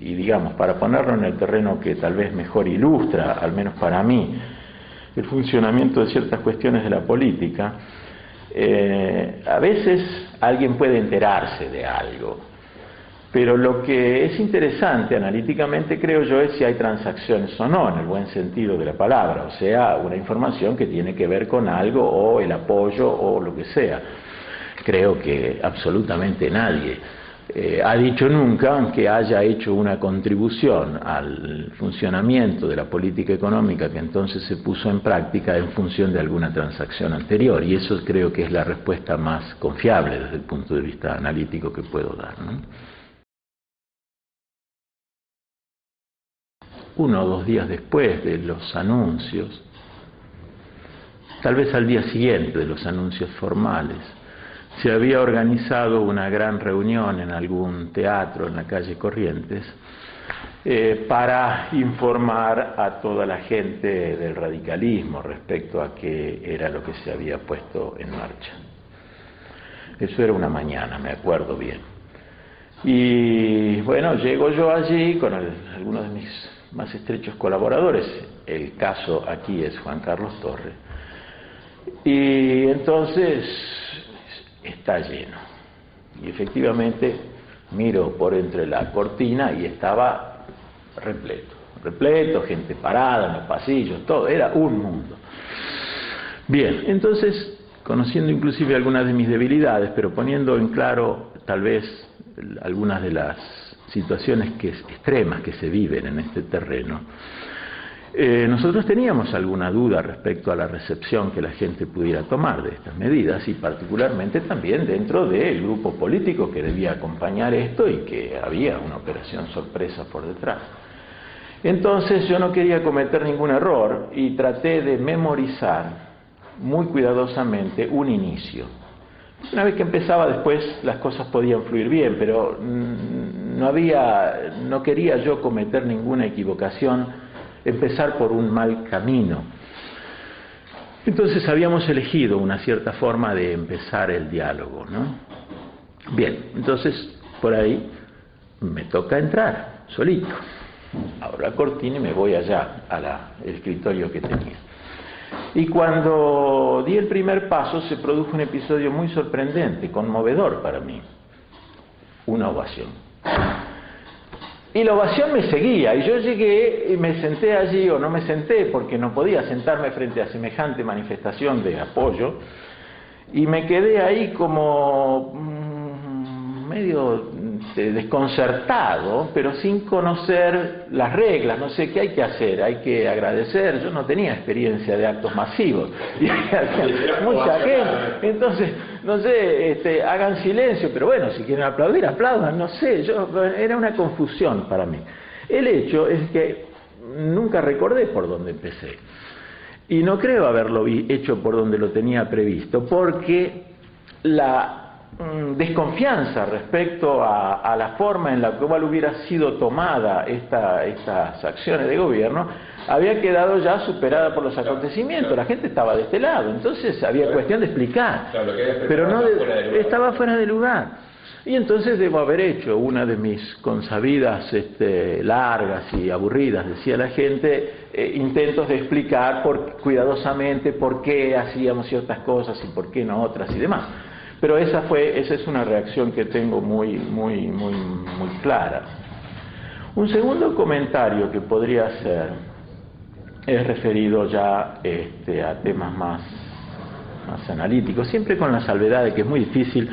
y digamos, para ponerlo en el terreno que tal vez mejor ilustra, al menos para mí, el funcionamiento de ciertas cuestiones de la política, eh, a veces alguien puede enterarse de algo, pero lo que es interesante analíticamente, creo yo, es si hay transacciones o no, en el buen sentido de la palabra, o sea, una información que tiene que ver con algo o el apoyo o lo que sea. Creo que absolutamente nadie eh, ha dicho nunca que haya hecho una contribución al funcionamiento de la política económica que entonces se puso en práctica en función de alguna transacción anterior. Y eso creo que es la respuesta más confiable desde el punto de vista analítico que puedo dar. uno o dos días después de los anuncios, tal vez al día siguiente de los anuncios formales, se había organizado una gran reunión en algún teatro en la calle Corrientes eh, para informar a toda la gente del radicalismo respecto a qué era lo que se había puesto en marcha. Eso era una mañana, me acuerdo bien. Y bueno, llego yo allí con algunos de mis más estrechos colaboradores. El caso aquí es Juan Carlos Torres. Y entonces está lleno. Y efectivamente miro por entre la cortina y estaba repleto, repleto, gente parada en los pasillos, todo, era un mundo. Bien, entonces, conociendo inclusive algunas de mis debilidades, pero poniendo en claro tal vez algunas de las situaciones que, extremas que se viven en este terreno, eh, nosotros teníamos alguna duda respecto a la recepción que la gente pudiera tomar de estas medidas y particularmente también dentro del grupo político que debía acompañar esto y que había una operación sorpresa por detrás. Entonces yo no quería cometer ningún error y traté de memorizar muy cuidadosamente un inicio. Una vez que empezaba después las cosas podían fluir bien, pero mm, no había, no quería yo cometer ninguna equivocación, empezar por un mal camino. Entonces habíamos elegido una cierta forma de empezar el diálogo, ¿no? Bien, entonces por ahí me toca entrar, solito. Abro la y me voy allá, al escritorio que tenía. Y cuando di el primer paso se produjo un episodio muy sorprendente, conmovedor para mí. Una ovación. Y la ovación me seguía, y yo llegué y me senté allí, o no me senté porque no podía sentarme frente a semejante manifestación de apoyo, y me quedé ahí como mm, medio desconcertado, pero sin conocer las reglas, no sé qué hay que hacer, hay que agradecer, yo no tenía experiencia de actos masivos, y mucha gente, entonces, no sé, este, hagan silencio, pero bueno, si quieren aplaudir, aplaudan, no sé, yo, era una confusión para mí. El hecho es que nunca recordé por dónde empecé, y no creo haberlo hecho por donde lo tenía previsto, porque la desconfianza respecto a, la forma en la cual hubiera sido tomada esta, estas acciones de gobierno había quedado ya superada por los acontecimientos. La gente estaba de este lado, entonces había cuestión de explicar, pero no estaba fuera de lugar. Y entonces debo haber hecho una de mis consabidas este, largas y aburridas, decía la gente, eh, intentos de explicar por, cuidadosamente por qué hacíamos ciertas cosas y por qué no otras y demás. Pero esa fue, esa es una reacción que tengo muy, muy, muy, muy clara. Un segundo comentario que podría hacer es referido ya este, a temas más, más analíticos, siempre con la salvedad de que es muy difícil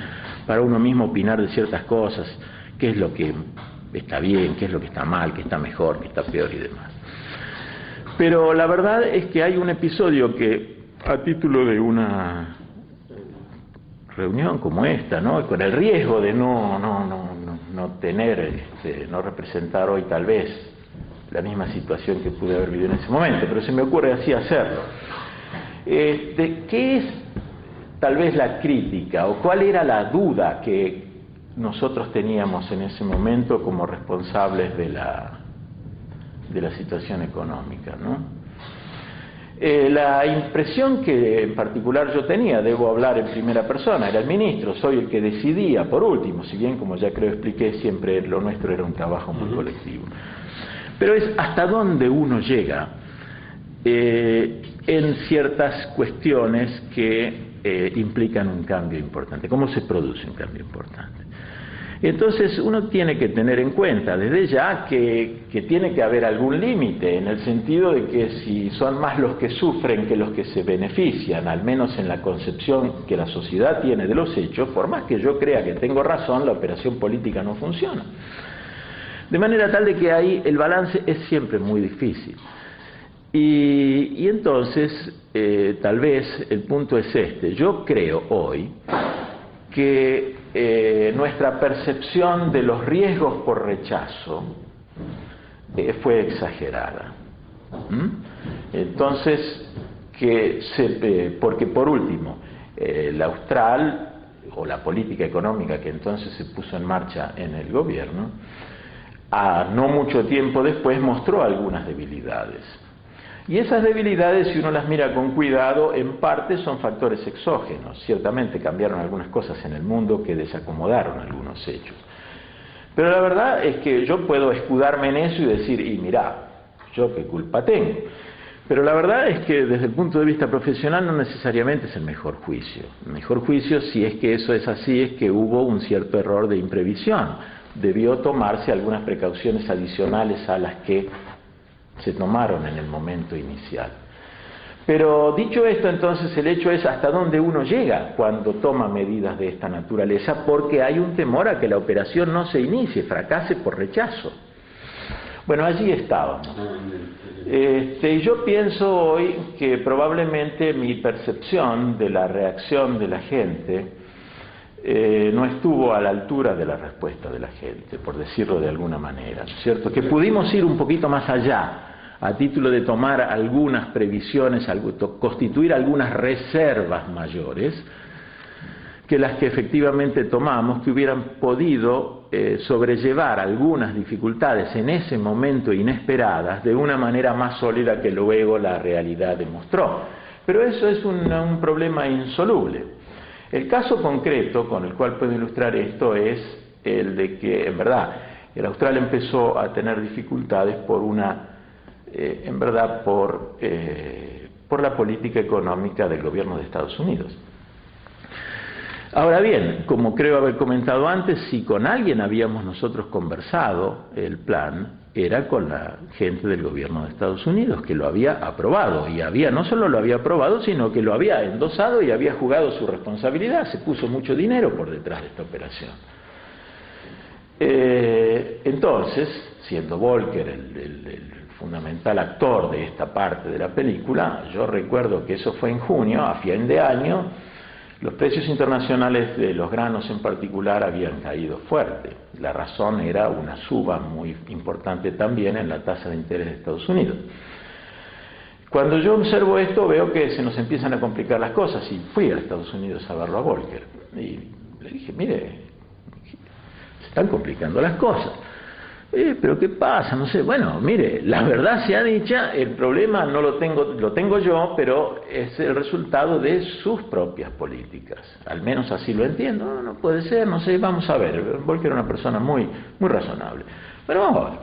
para uno mismo opinar de ciertas cosas, qué es lo que está bien, qué es lo que está mal, qué está mejor, qué está peor y demás. Pero la verdad es que hay un episodio que, a título de una reunión como esta, ¿no? con el riesgo de no, no, no, no, tener, este, no representar hoy tal vez la misma situación que pude haber vivido en ese momento, pero se me ocurre así hacerlo. Este, ¿Qué es tal vez la crítica o cuál era la duda que nosotros teníamos en ese momento como responsables de la, de la situación económica? ¿no? Eh, la impresión que en particular yo tenía, debo hablar en primera persona, era el ministro, soy el que decidía, por último, si bien como ya creo expliqué, siempre lo nuestro era un trabajo muy colectivo. Pero es hasta dónde uno llega eh, en ciertas cuestiones que eh, implican un cambio importante, cómo se produce un cambio importante. Entonces uno tiene que tener en cuenta desde ya que, tiene que haber algún límite, en el sentido de que si son más los que sufren que los que se benefician, al menos en la concepción que la sociedad tiene de los hechos, por más que yo crea que tengo razón, la operación política no funciona. De manera tal de que ahí el balance es siempre muy difícil. Y, entonces, eh, tal vez el punto es este. Yo creo hoy que eh, nuestra percepción de los riesgos por rechazo eh, fue exagerada. Entonces, que se, eh, porque por último, el austral o la política económica que entonces se puso en marcha en el gobierno, a no mucho tiempo después mostró algunas debilidades. Y esas debilidades, si uno las mira con cuidado, en parte son factores exógenos. Ciertamente cambiaron algunas cosas en el mundo que desacomodaron algunos hechos. Pero la verdad es que yo puedo escudarme en eso y decir, y mirá, yo qué culpa tengo. Pero la verdad es que desde el punto de vista profesional no necesariamente es el mejor juicio. El mejor juicio, si es que eso es así, es que hubo un cierto error de imprevisión. Debió tomarse algunas precauciones adicionales a las que se tomaron en el momento inicial. Pero dicho esto, entonces el hecho es hasta dónde uno llega cuando toma medidas de esta naturaleza, porque hay un temor a que la operación no se inicie, fracase por rechazo. Bueno, allí estábamos. Este, yo pienso hoy que probablemente mi percepción de la reacción de la gente eh, no estuvo a la altura de la respuesta de la gente, por decirlo de alguna manera, ¿cierto? Que pudimos ir un poquito más allá, a título de tomar algunas previsiones, constituir algunas reservas mayores, que las que efectivamente tomamos, que hubieran podido eh, sobrellevar algunas dificultades en ese momento inesperadas de una manera más sólida que luego la realidad demostró. Pero eso es un problema insoluble. El caso concreto con el cual puedo ilustrar esto es el de que, en verdad, el austral empezó a tener dificultades por una, eh, en verdad, por, eh, por la política económica del gobierno de Estados Unidos. Ahora bien, como creo haber comentado antes, si con alguien habíamos nosotros conversado el plan, era con la gente del gobierno de Estados Unidos, que lo había aprobado. Y había, no solo lo había aprobado, sino que lo había endosado y había jugado su responsabilidad. Se puso mucho dinero por detrás de esta operación. Eh, entonces, siendo Volker el, el, fundamental actor de esta parte de la película, yo recuerdo que eso fue en junio, a fin de año, los precios internacionales de los granos en particular habían caído fuerte. La razón era una suba muy importante también en la tasa de interés de Estados Unidos. Cuando yo observo esto veo que se nos empiezan a complicar las cosas y fui a Estados Unidos a verlo a Volcker y le dije, mire, se están complicando las cosas. Eh, pero ¿qué pasa? No sé, bueno, mire, la verdad sea dicha, el problema no lo tengo, lo tengo yo, pero es el resultado de sus propias políticas. Al menos así lo entiendo. No, no puede ser, no sé, vamos a ver. Volker era una persona muy, muy razonable. Pero vamos a ver,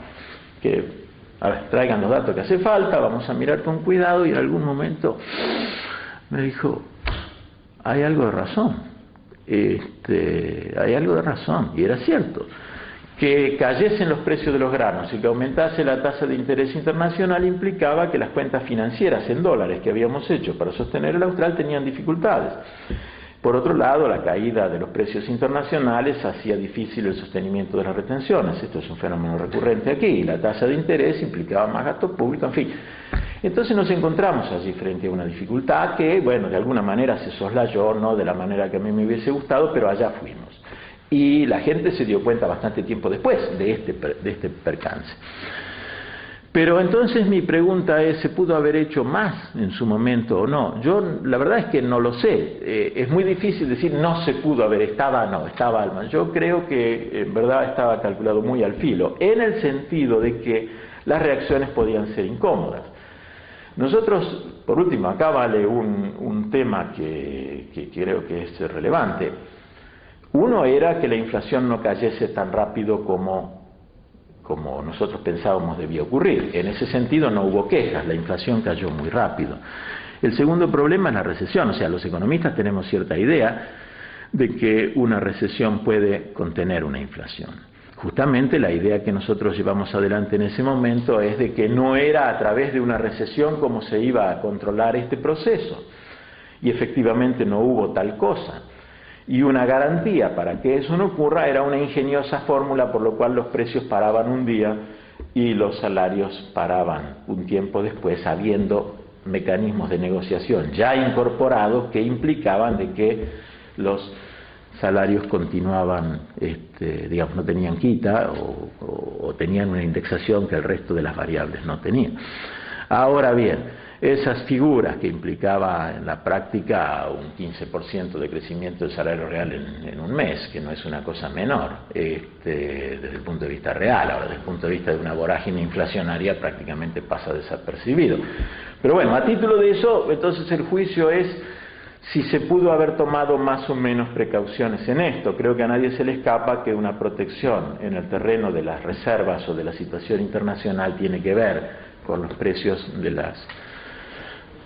que, a ver, traigan los datos que hace falta, vamos a mirar con cuidado y en algún momento me dijo, hay algo de razón. Este, hay algo de razón, y era cierto que cayesen los precios de los granos y que aumentase la tasa de interés internacional implicaba que las cuentas financieras en dólares que habíamos hecho para sostener el austral tenían dificultades. Por otro lado, la caída de los precios internacionales hacía difícil el sostenimiento de las retenciones. Esto es un fenómeno recurrente aquí. La tasa de interés implicaba más gasto público, en fin. Entonces nos encontramos allí frente a una dificultad que, bueno, de alguna manera se soslayó, no de la manera que a mí me hubiese gustado, pero allá fuimos. Y la gente se dio cuenta bastante tiempo después de este, de este percance. Pero entonces mi pregunta es, ¿se pudo haber hecho más en su momento o no? Yo la verdad es que no lo sé. Eh, es muy difícil decir no se pudo haber, estaba, no, estaba Alman. Yo creo que en verdad estaba calculado muy al filo, en el sentido de que las reacciones podían ser incómodas. Nosotros, por último, acá vale un, tema que, que creo que es relevante. Uno era que la inflación no cayese tan rápido como, como nosotros pensábamos debía ocurrir. En ese sentido no hubo quejas, la inflación cayó muy rápido. El segundo problema es la recesión, o sea, los economistas tenemos cierta idea de que una recesión puede contener una inflación. Justamente la idea que nosotros llevamos adelante en ese momento es de que no era a través de una recesión como se iba a controlar este proceso. Y efectivamente no hubo tal cosa. Y una garantía para que eso no ocurra era una ingeniosa fórmula por lo cual los precios paraban un día y los salarios paraban un tiempo después, habiendo mecanismos de negociación ya incorporados que implicaban de que los salarios continuaban, este, digamos, no tenían quita o, tenían una indexación que el resto de las variables no tenían. Ahora bien, esas figuras que implicaba en la práctica un 15% de crecimiento del salario real en, un mes, que no es una cosa menor este, desde el punto de vista real, ahora desde el punto de vista de una vorágine inflacionaria prácticamente pasa desapercibido. Pero bueno, a título de eso, entonces el juicio es si se pudo haber tomado más o menos precauciones en esto. Creo que a nadie se le escapa que una protección en el terreno de las reservas o de la situación internacional tiene que ver con los precios de las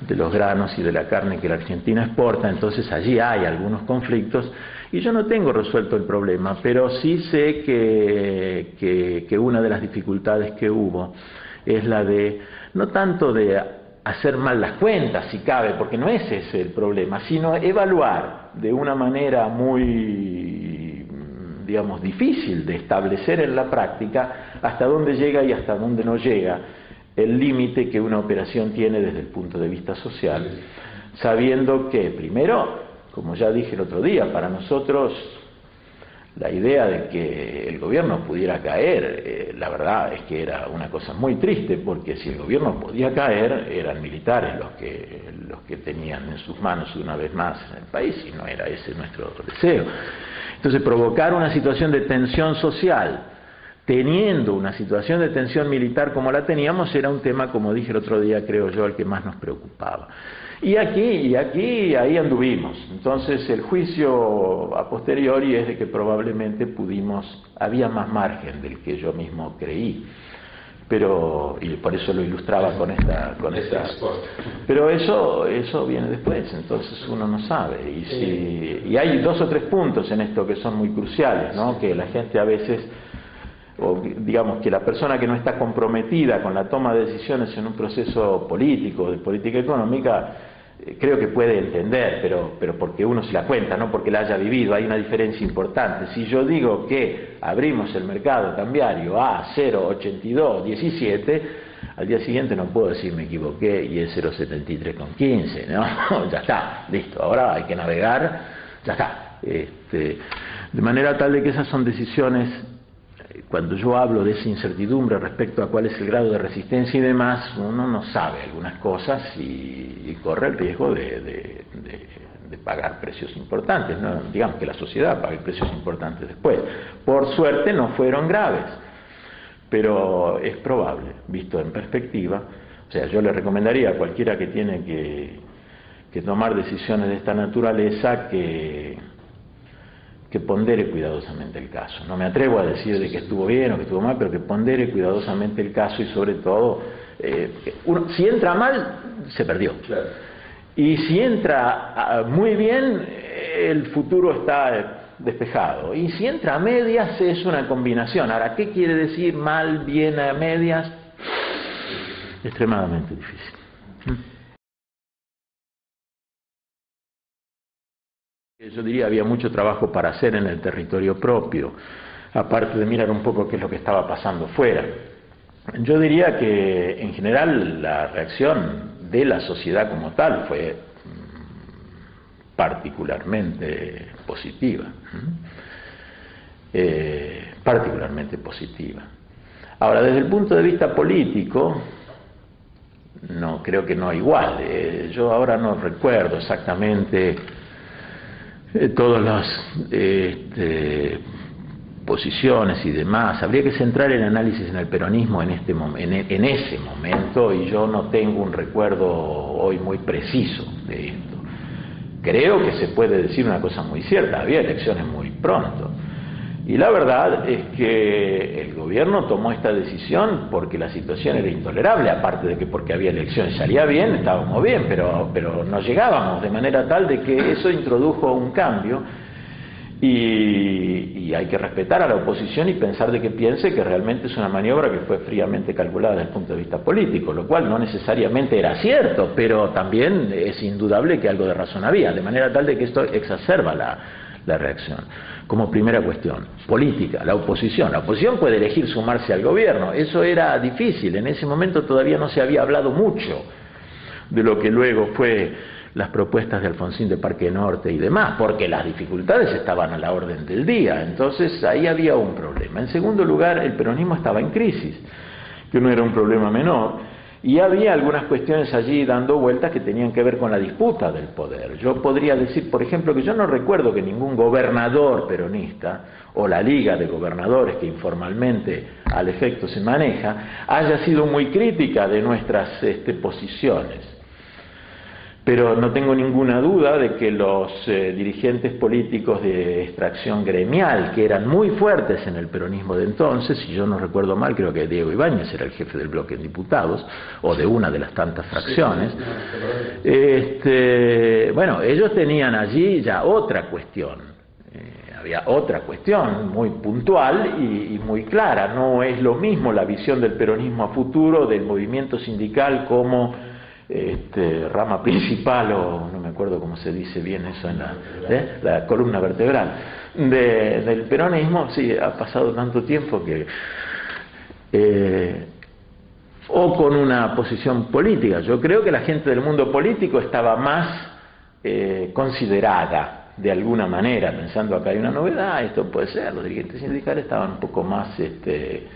de los granos y de la carne que la Argentina exporta, entonces allí hay algunos conflictos y yo no tengo resuelto el problema, pero sí sé que, que una de las dificultades que hubo es la de, no tanto de hacer mal las cuentas, si cabe, porque no es ese el problema, sino evaluar de una manera muy, digamos, difícil de establecer en la práctica hasta dónde llega y hasta dónde no llega el límite que una operación tiene desde el punto de vista social, sabiendo que, primero, como ya dije el otro día, para nosotros la idea de que el gobierno pudiera caer, eh, la verdad es que era una cosa muy triste, porque si el gobierno podía caer, eran militares los que, los que tenían en sus manos una vez más el país, y no era ese nuestro deseo. Entonces, provocar una situación de tensión social, teniendo una situación de tensión militar como la teníamos, era un tema, como dije el otro día, creo yo, el que más nos preocupaba. Y aquí, y aquí, ahí anduvimos. Entonces el juicio a posteriori es de que probablemente pudimos, había más margen del que yo mismo creí. Pero, y por eso lo ilustraba con esta, con esta. Pero eso, eso viene después, entonces uno no sabe. Y, si, y hay dos o tres puntos en esto que son muy cruciales, ¿no? Que la gente a veces o digamos que la persona que no está comprometida con la toma de decisiones en un proceso político, de política económica, eh, creo que puede entender, pero, pero porque uno se la cuenta, no porque la haya vivido, hay una diferencia importante. Si yo digo que abrimos el mercado cambiario a 0,8217, al día siguiente no puedo decir me equivoqué y es 0,73,15, ¿no? ya está, listo, ahora hay que navegar, ya está. Este, de manera tal de que esas son decisiones cuando yo hablo de esa incertidumbre respecto a cuál es el grado de resistencia y demás, uno no sabe algunas cosas y, corre el riesgo de, pagar precios importantes, digamos que la sociedad pague precios importantes después. Por suerte no fueron graves, pero es probable, visto en perspectiva. O sea, yo le recomendaría a cualquiera que tiene que tomar decisiones de esta naturaleza que que pondere cuidadosamente el caso. No me atrevo a decir de que estuvo bien o que estuvo mal, pero que pondere cuidadosamente el caso y sobre todo, eh, si entra mal, se perdió. Y si entra ah, muy bien, el futuro está despejado. Y si entra a medias, es una combinación. Ahora, ¿qué quiere decir mal, bien, a medias? Extremadamente difícil. Yo diría había mucho trabajo para hacer en el territorio propio, aparte de mirar un poco qué es lo que estaba pasando fuera. Yo diría que en general la reacción de la sociedad como tal fue mm, particularmente positiva, eh, particularmente positiva. Ahora, desde el punto de vista político, no creo que no igual. Eh, yo ahora no recuerdo exactamente eh, todos los este, posiciones y demás. Habría que centrar el análisis en el peronismo en, este, en ese momento y yo no tengo un recuerdo hoy muy preciso de esto. Creo que se puede decir una cosa muy cierta, había elecciones muy pronto. Y la verdad es que el gobierno tomó esta decisión porque la situación era intolerable, aparte de que porque había elecciones salía bien, estábamos bien, pero, pero no llegábamos, de manera tal de que eso introdujo un cambio. Y, hay que respetar a la oposición y pensar de que piense que realmente es una maniobra que fue fríamente calculada desde el punto de vista político, lo cual no necesariamente era cierto, pero también es indudable que algo de razón había, de manera tal de que esto exacerba la, la reacción. Como primera cuestión, política, la oposición. La oposición puede elegir sumarse al gobierno, eso era difícil, en ese momento todavía no se había hablado mucho de lo que luego fue las propuestas de Alfonsín de Parque Norte y demás, porque las dificultades estaban a la orden del día, entonces ahí había un problema. En segundo lugar, el peronismo estaba en crisis, que no era un problema menor, y había algunas cuestiones allí dando vueltas que tenían que ver con la disputa del poder. Yo podría decir, por ejemplo, que yo no recuerdo que ningún gobernador peronista o la liga de gobernadores que informalmente al efecto se maneja haya sido muy crítica de nuestras este, posiciones pero no tengo ninguna duda de que los eh, dirigentes políticos de extracción gremial, que eran muy fuertes en el peronismo de entonces, si yo no recuerdo mal, creo que Diego Ibáñez era el jefe del bloque en diputados, o de una de las tantas fracciones, este, bueno, ellos tenían allí ya otra cuestión. Eh, había otra cuestión muy puntual y, y muy clara. No es lo mismo la visión del peronismo a futuro, del movimiento sindical como este, rama principal, o no me acuerdo cómo se dice bien eso en la, ¿eh? columna vertebral, del peronismo, sí, ha pasado tanto tiempo que... Eh, o con una posición política. Yo creo que la gente del mundo político estaba más eh, considerada de alguna manera, pensando acá hay una novedad, esto puede ser, los dirigentes sindicales estaban un poco más este,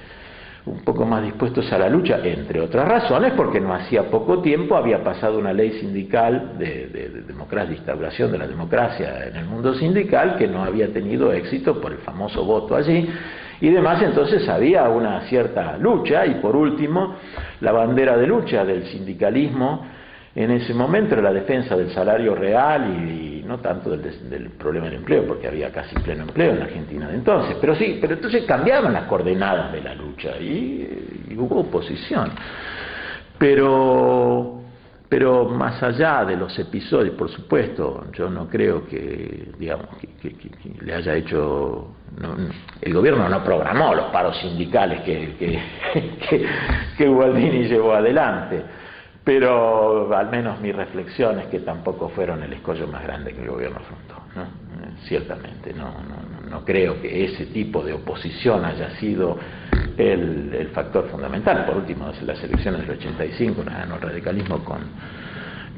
un poco más dispuestos a la lucha, entre otras razones, porque no hacía poco tiempo había pasado una ley sindical de, democracia, de instauración de la democracia en el mundo sindical que no había tenido éxito por el famoso voto allí, y demás, entonces había una cierta lucha, y por último, la bandera de lucha del sindicalismo en ese momento era la defensa del salario real y, no tanto del, problema del empleo, porque había casi pleno empleo en la Argentina de entonces, pero sí, pero entonces cambiaban las coordenadas de la lucha y, hubo oposición. Pero, pero más allá de los episodios, por supuesto, yo no creo que, digamos, que, le haya hecho el gobierno no programó los paros sindicales que, que, que, Gualdini llevó adelante pero al menos mi reflexión es que tampoco fueron el escollo más grande que el gobierno afrontó. ¿no? Eh, ciertamente, no, no, no, creo que ese tipo de oposición haya sido el, el factor fundamental. Por último, las elecciones del 85 ganó el radicalismo con,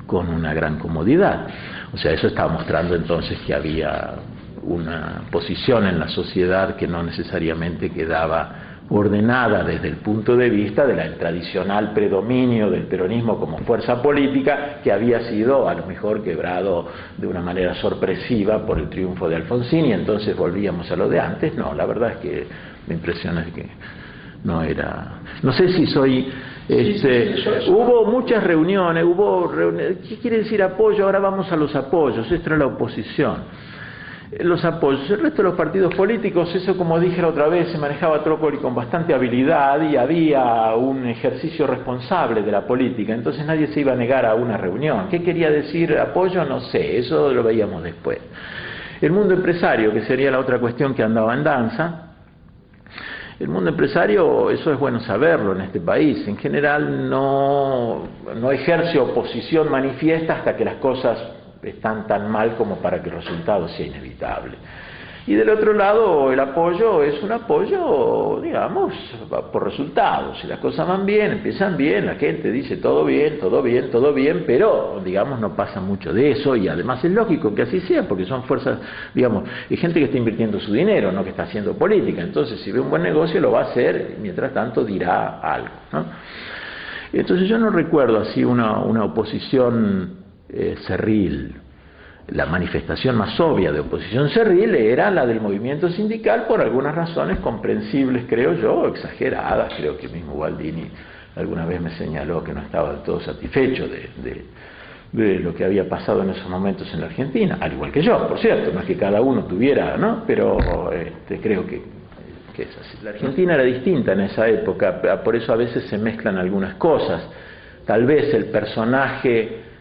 con una gran comodidad. O sea, eso estaba mostrando entonces que había una posición en la sociedad que no necesariamente quedaba ordenada desde el punto de vista del tradicional predominio del peronismo como fuerza política que había sido a lo mejor quebrado de una manera sorpresiva por el triunfo de Alfonsín y entonces volvíamos a lo de antes. No, la verdad es que mi impresión es que no era... No sé si soy... Este, hubo muchas reuniones, hubo reuniones, ¿qué quiere decir apoyo? Ahora vamos a los apoyos, esto era la oposición los apoyos. El resto de los partidos políticos, eso como dije la otra vez, se manejaba Trócoli con bastante habilidad y había un ejercicio responsable de la política, entonces nadie se iba a negar a una reunión. ¿Qué quería decir apoyo? No sé, eso lo veíamos después. El mundo empresario, que sería la otra cuestión que andaba en danza, el mundo empresario, eso es bueno saberlo en este país, en general no, no ejerce oposición manifiesta hasta que las cosas están tan mal como para que el resultado sea inevitable. Y del otro lado, el apoyo es un apoyo, digamos, por resultados. Si las cosas van bien, empiezan bien, la gente dice todo bien, todo bien, todo bien, pero, digamos, no pasa mucho de eso y además es lógico que así sea, porque son fuerzas, digamos, hay gente que está invirtiendo su dinero, no que está haciendo política. Entonces, si ve un buen negocio, lo va a hacer, mientras tanto dirá algo. Entonces, yo no recuerdo así una, una oposición eh, cerril. la manifestación más obvia de oposición cerril era la del movimiento sindical por algunas razones comprensibles, creo yo, exageradas. Creo que mismo Gualdini alguna vez me señaló que no estaba del todo satisfecho de, lo que había pasado en esos momentos en la Argentina, al igual que yo, por cierto, no es que cada uno tuviera, ¿no? Pero este, creo que, que es así. La Argentina era distinta en esa época, por eso a veces se mezclan algunas cosas. Tal vez el personaje,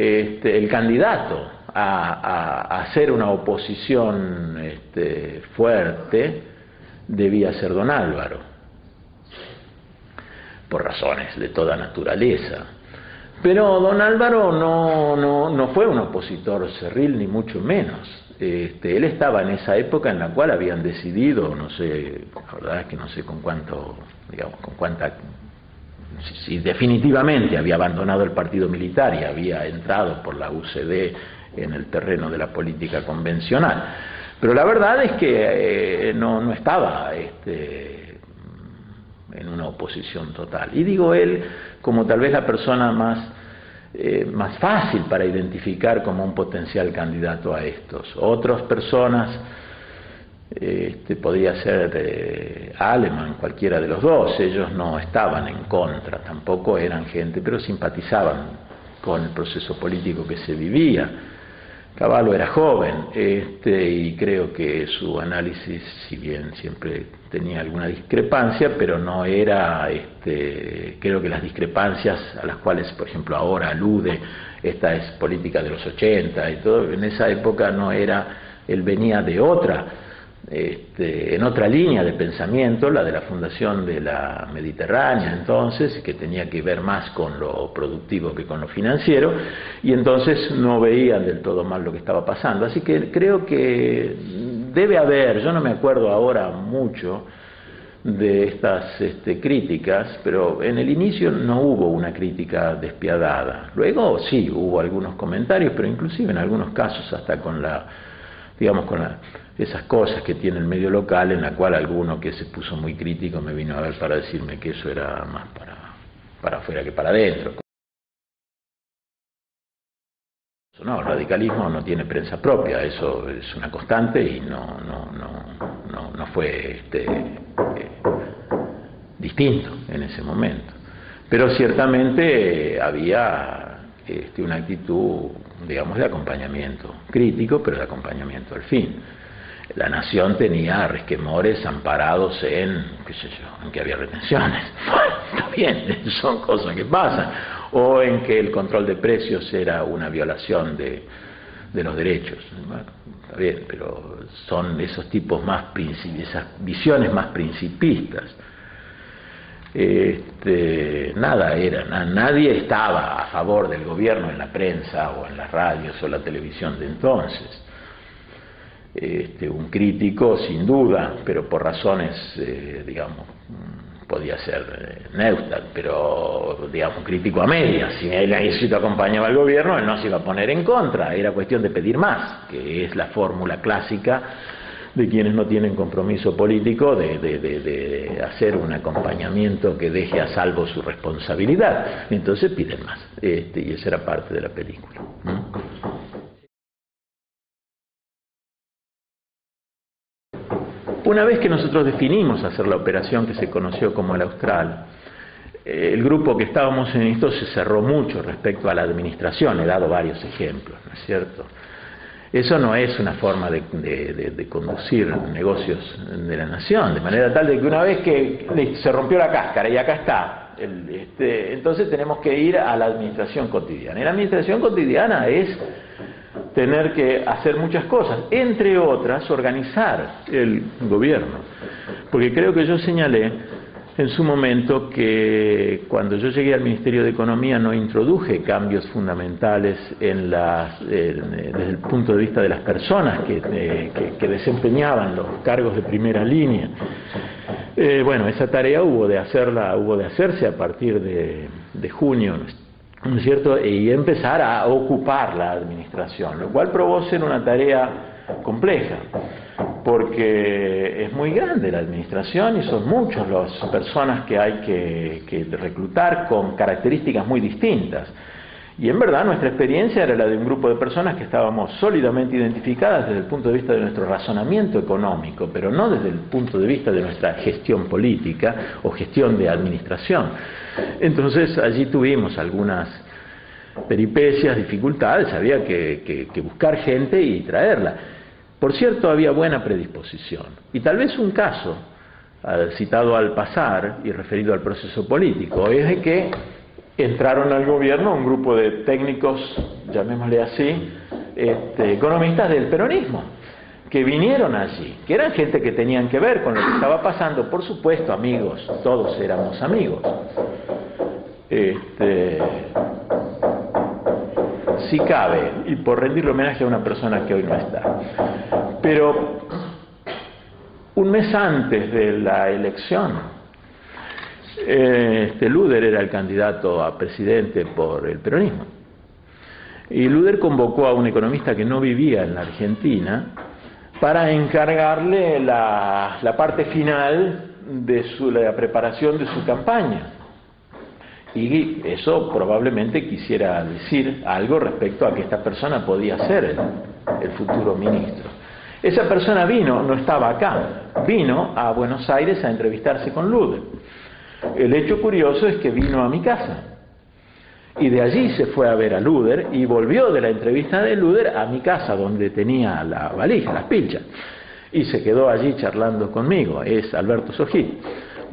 este, el candidato a, hacer una oposición este, fuerte debía ser don Álvaro, por razones de toda naturaleza. Pero don Álvaro no, no, no fue un opositor cerril, ni mucho menos. Este, él estaba en esa época en la cual habían decidido, no sé, la verdad es que no sé con cuánto, digamos, con cuánta si, definitivamente había abandonado el partido militar y había entrado por la UCD en el terreno de la política convencional. Pero la verdad es que eh, no, no, estaba este, en una oposición total. Y digo él como tal vez la persona más, eh, más fácil para identificar como un potencial candidato a estos. Otras personas, este, podría ser eh, Aleman, cualquiera de los dos, ellos no estaban en contra, tampoco eran gente, pero simpatizaban con el proceso político que se vivía. Caballo era joven este, y creo que su análisis, si bien siempre tenía alguna discrepancia, pero no era, este, creo que las discrepancias a las cuales, por ejemplo, ahora alude, esta es política de los 80 y todo, en esa época no era, él venía de otra este, en otra línea de pensamiento, la de la fundación de la Mediterránea entonces, que tenía que ver más con lo productivo que con lo financiero, y entonces no veían del todo mal lo que estaba pasando. Así que creo que debe haber, yo no me acuerdo ahora mucho de estas este, críticas, pero en el inicio no hubo una crítica despiadada. Luego sí, hubo algunos comentarios, pero inclusive en algunos casos hasta con la, digamos, con la esas cosas que tiene el medio local, en la cual alguno que se puso muy crítico me vino a ver para decirme que eso era más para, para afuera que para adentro. No, el radicalismo no tiene prensa propia, eso es una constante y no, no, no, no, fue este, eh, distinto en ese momento. Pero ciertamente había este, una actitud, digamos, de acompañamiento crítico, pero de acompañamiento al fin la nación tenía resquemores amparados en, qué sé yo, en que había retenciones. Está bien, son cosas que pasan. O en que el control de precios era una violación de, los derechos. Bueno, está bien, pero son esos tipos más, esas visiones más principistas. Este, nada era, nadie estaba a favor del gobierno en la prensa o en las radios o la televisión de entonces este, un crítico sin duda, pero por razones, eh, digamos, podía ser eh, neutral, pero digamos, crítico a medias. Si el ejército acompañaba al gobierno, él no se iba a poner en contra, era cuestión de pedir más, que es la fórmula clásica de quienes no tienen compromiso político de, hacer un acompañamiento que deje a salvo su responsabilidad. Entonces piden más, este, y esa era parte de la película. Una vez que nosotros definimos hacer la operación que se conoció como el Austral, eh, el grupo que estábamos en esto se cerró mucho respecto a la administración, he dado varios ejemplos, ¿no es cierto? Eso no es una forma de, conducir negocios de la nación, de manera tal de que una vez que se rompió la cáscara y acá está, este, entonces tenemos que ir a la administración cotidiana. Y la administración cotidiana es tener que hacer muchas cosas, entre otras organizar el gobierno. Porque creo que yo señalé en su momento que cuando yo llegué al Ministerio de Economía no introduje cambios fundamentales en las, desde el punto de vista de las personas que, eh, desempeñaban los cargos de primera línea. Eh, bueno, esa tarea hubo de hacerla, hubo de hacerse a partir de junio ¿no es cierto? Y empezar a ocupar la administración, lo cual probó ser una tarea compleja, porque es muy grande la administración y son muchas las personas que hay que, reclutar con características muy distintas. Y en verdad nuestra experiencia era la de un grupo de personas que estábamos sólidamente identificadas desde el punto de vista de nuestro razonamiento económico, pero no desde el punto de vista de nuestra gestión política o gestión de administración. Entonces allí tuvimos algunas peripecias, dificultades, había que, buscar gente y traerla. Por cierto, había buena predisposición. Y tal vez un caso, citado al pasar y referido al proceso político, es de que entraron al gobierno un grupo de técnicos, llamémosle así, este, economistas del peronismo, que vinieron allí, que eran gente que tenían que ver con lo que estaba pasando, por supuesto amigos, todos éramos amigos. Este, si cabe, y por rendirle homenaje a una persona que hoy no está. Pero un mes antes de la elección, este, Luder era el candidato a presidente por el peronismo. Y Luder convocó a un economista que no vivía en la Argentina para encargarle la, parte final de su, la preparación de su campaña. Y eso probablemente quisiera decir algo respecto a que esta persona podía ser el, futuro ministro. Esa persona vino, no estaba acá, vino a Buenos Aires a entrevistarse con Luder. El hecho curioso es que vino a mi casa. Y de allí se fue a ver a Luder y volvió de la entrevista de Luder a mi casa, donde tenía la valija, las pilchas. Y se quedó allí charlando conmigo. Es Alberto Sojit,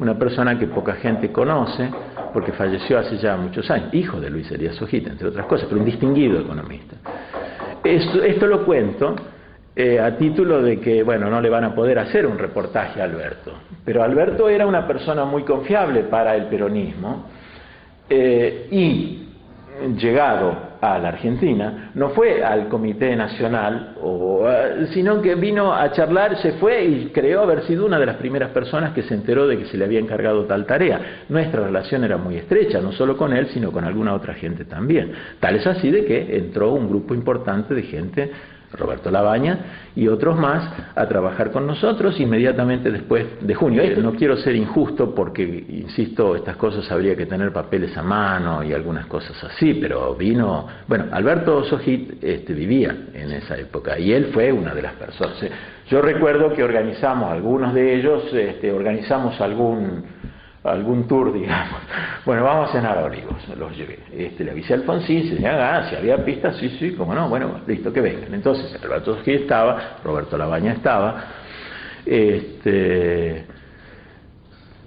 una persona que poca gente conoce, porque falleció hace ya muchos años, hijo de Luis Elías Ojita, entre otras cosas, pero un distinguido economista. Esto, lo cuento eh, a título de que, bueno, no le van a poder hacer un reportaje a Alberto, pero Alberto era una persona muy confiable para el peronismo eh, y llegado a la Argentina, no fue al Comité Nacional, sino que vino a charlar, se fue y creó haber sido una de las primeras personas que se enteró de que se le había encargado tal tarea. Nuestra relación era muy estrecha, no solo con él, sino con alguna otra gente también. Tal es así de que entró un grupo importante de gente Roberto Labaña y otros más a trabajar con nosotros inmediatamente después de junio. No quiero ser injusto porque, insisto, estas cosas habría que tener papeles a mano y algunas cosas así, pero vino, bueno, Alberto Sojit este, vivía en esa época y él fue una de las personas. Yo recuerdo que organizamos, algunos de ellos, este, organizamos algún algún tour, digamos. Bueno, vamos a cenar a Olivos, los llevé. Este, le avisé a Alfonsín, se decía, ah, si había pistas, sí, sí, como no, bueno, listo, que vengan. Entonces, Alberto Sojit estaba, Roberto Labaña estaba, este...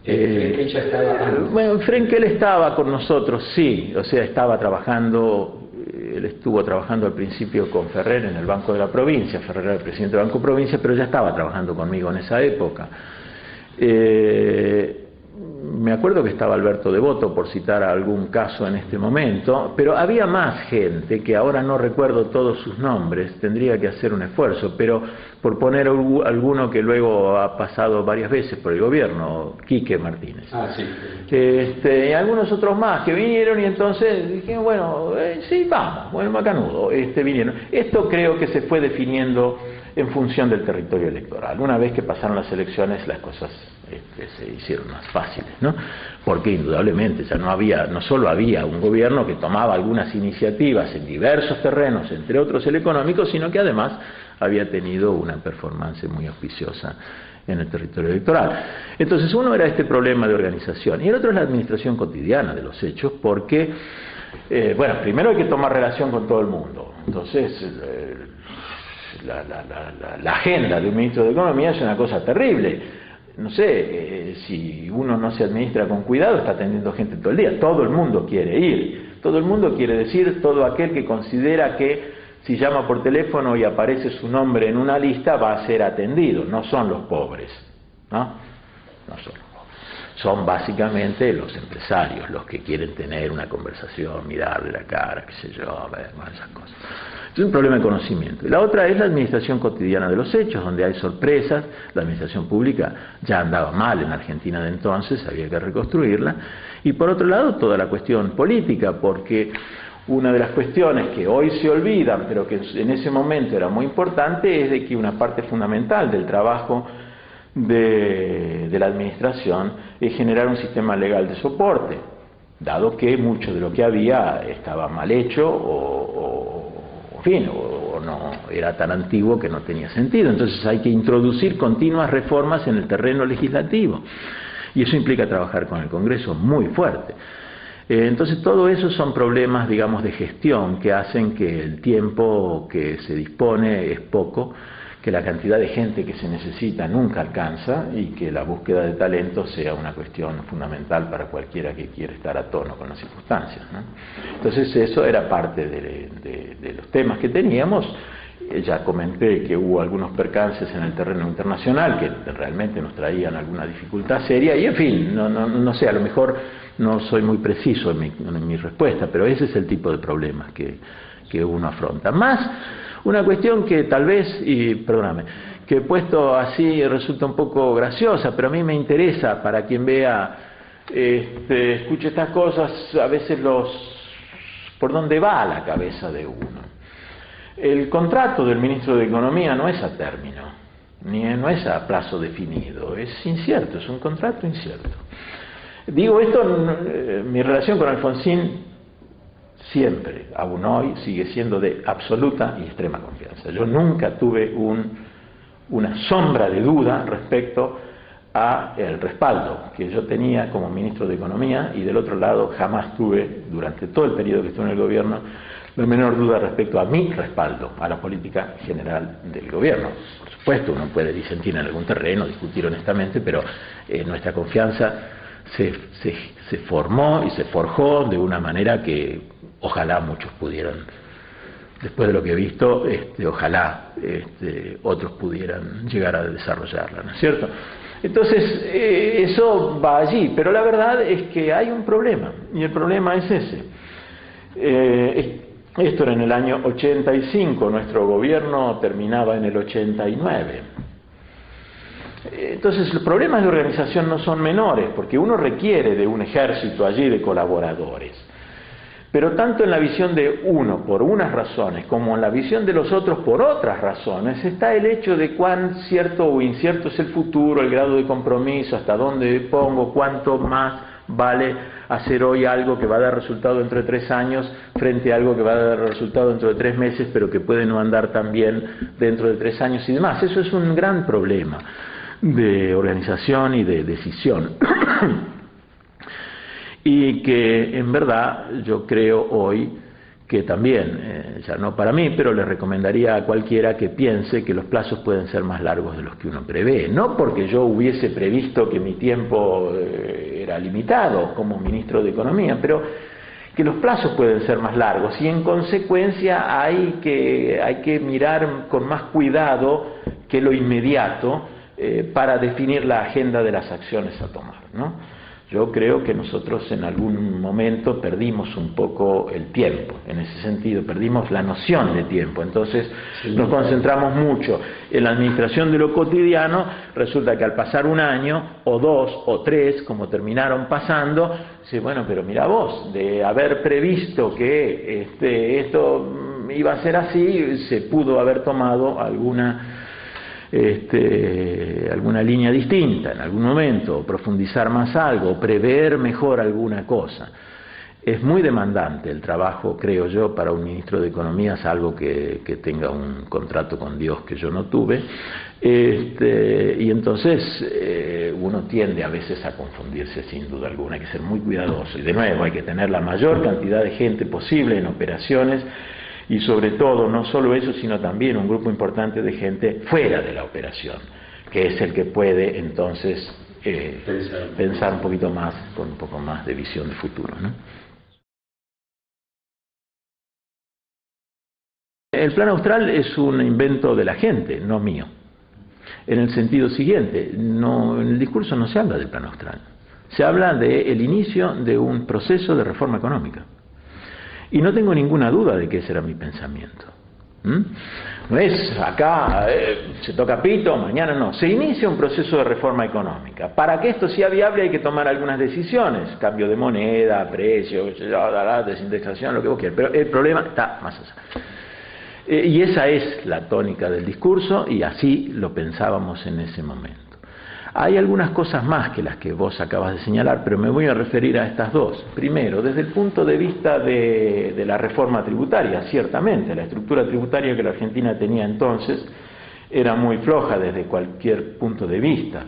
Eh, estaba... Bueno, Frenkel estaba con nosotros, sí, o sea, estaba trabajando, él estuvo trabajando al principio con Ferrer en el Banco de la Provincia, Ferrer era el presidente del Banco Provincia, pero ya estaba trabajando conmigo en esa época. Eh, me acuerdo que estaba Alberto Devoto, por citar algún caso en este momento, pero había más gente que ahora no recuerdo todos sus nombres, tendría que hacer un esfuerzo, pero por poner alguno que luego ha pasado varias veces por el gobierno, Quique Martínez. Ah, sí. Este, y algunos otros más que vinieron y entonces dije, bueno, eh, sí, vamos, bueno, macanudo, este, vinieron. Esto creo que se fue definiendo en función del territorio electoral. Una vez que pasaron las elecciones, las cosas este, se hicieron más fáciles, Porque indudablemente ya no había, no solo había un gobierno que tomaba algunas iniciativas en diversos terrenos, entre otros el económico, sino que además había tenido una performance muy auspiciosa en el territorio electoral. Entonces, uno era este problema de organización y el otro es la administración cotidiana de los hechos, porque, eh, bueno, primero hay que tomar relación con todo el mundo. Entonces, eh, la, la, agenda de un ministro de Economía es una cosa terrible no sé, eh, si uno no se administra con cuidado, está atendiendo gente todo el día. Todo el mundo quiere ir. Todo el mundo quiere decir, todo aquel que considera que si llama por teléfono y aparece su nombre en una lista va a ser atendido. No son los pobres. ¿no? No son. Son básicamente los empresarios, los que quieren tener una conversación, mirarle la cara, qué sé yo, ver, esas cosas. Es un problema de conocimiento. La otra es la administración cotidiana de los hechos, donde hay sorpresas. La administración pública ya andaba mal en Argentina de entonces, había que reconstruirla. Y por otro lado, toda la cuestión política, porque una de las cuestiones que hoy se olvidan, pero que en ese momento era muy importante, es de que una parte fundamental del trabajo de, la administración es generar un sistema legal de soporte dado que mucho de lo que había estaba mal hecho o, en fin, o, no era tan antiguo que no tenía sentido. Entonces hay que introducir continuas reformas en el terreno legislativo. Y eso implica trabajar con el Congreso muy fuerte. Eh, entonces todo eso son problemas, digamos, de gestión que hacen que el tiempo que se dispone es poco que la cantidad de gente que se necesita nunca alcanza y que la búsqueda de talento sea una cuestión fundamental para cualquiera que quiera estar a tono con las circunstancias. Entonces eso era parte de, los temas que teníamos. Ya comenté que hubo algunos percances en el terreno internacional que realmente nos traían alguna dificultad seria y en fin, no, no, no sé, a lo mejor no soy muy preciso en mi, en respuesta, pero ese es el tipo de problemas que, que uno afronta. Más una cuestión que tal vez, y perdóname, que he puesto así resulta un poco graciosa, pero a mí me interesa para quien vea, este, escuche estas cosas, a veces los por dónde va la cabeza de uno. El contrato del ministro de Economía no es a término, ni no es a plazo definido, es incierto, es un contrato incierto. Digo esto, eh, mi relación con Alfonsín siempre, aún hoy, sigue siendo de absoluta y extrema confianza. Yo nunca tuve una sombra de duda respecto a el respaldo que yo tenía como ministro de Economía y del otro lado jamás tuve, durante todo el periodo que estuve en el gobierno, la menor duda respecto a mi respaldo a la política general del gobierno. Por supuesto, uno puede disentir en algún terreno, discutir honestamente, pero eh, nuestra confianza se, se formó y se forjó de una manera que ojalá muchos pudieran, después de lo que he visto, este, ojalá este, otros pudieran llegar a desarrollarla, ¿no es cierto? Entonces, eh, eso va allí, pero la verdad es que hay un problema, y el problema es ese. Eh, esto era en el año 85, nuestro gobierno terminaba en el 89. Entonces, los problemas de organización no son menores, porque uno requiere de un ejército allí de colaboradores. Pero tanto en la visión de uno por unas razones como en la visión de los otros por otras razones está el hecho de cuán cierto o incierto es el futuro, el grado de compromiso, hasta dónde pongo, cuánto más vale hacer hoy algo que va a dar resultado dentro de tres años frente a algo que va a dar resultado dentro de tres meses pero que puede no andar tan bien dentro de tres años y demás. Eso es un gran problema de organización y de decisión. Y que en verdad yo creo hoy que también, eh, ya no para mí, pero le recomendaría a cualquiera que piense que los plazos pueden ser más largos de los que uno prevé. No porque yo hubiese previsto que mi tiempo eh, era limitado como ministro de Economía, pero que los plazos pueden ser más largos y en consecuencia hay que, hay que mirar con más cuidado que lo inmediato eh, para definir la agenda de las acciones a tomar. ¿no? Yo creo que nosotros en algún momento perdimos un poco el tiempo, en ese sentido, perdimos la noción de tiempo. Entonces nos concentramos mucho en la administración de lo cotidiano, resulta que al pasar un año o dos o tres, como terminaron pasando, dice, bueno, pero mira vos, de haber previsto que este, esto iba a ser así, se pudo haber tomado alguna este, alguna línea distinta en algún momento, profundizar más algo, prever mejor alguna cosa. Es muy demandante el trabajo, creo yo, para un ministro de Economía, salvo que, que tenga un contrato con Dios que yo no tuve. Este, y entonces eh, uno tiende a veces a confundirse sin duda alguna, hay que ser muy cuidadoso. Y de nuevo, hay que tener la mayor cantidad de gente posible en operaciones y sobre todo no solo eso, sino también un grupo importante de gente fuera de la operación, que es el que puede entonces eh, pensar. un poquito más, con un poco más de visión de futuro. El plan austral es un invento de la gente, no mío. En el sentido siguiente, no, en el discurso no se habla del plan austral, se habla del inicio de un proceso de reforma económica. Y no tengo ninguna duda de que ese era mi pensamiento. ¿Mm? No es acá, eh, se toca pito, mañana no. Se inicia un proceso de reforma económica. Para que esto sea viable hay que tomar algunas decisiones. Cambio de moneda, precio, desindexación, lo que vos quieras. Pero el problema está más allá. Eh, y esa es la tónica del discurso y así lo pensábamos en ese momento. Hay algunas cosas más que las que vos acabas de señalar, pero me voy a referir a estas dos. Primero, desde el punto de vista de, la reforma tributaria, ciertamente, la estructura tributaria que la Argentina tenía entonces era muy floja desde cualquier punto de vista.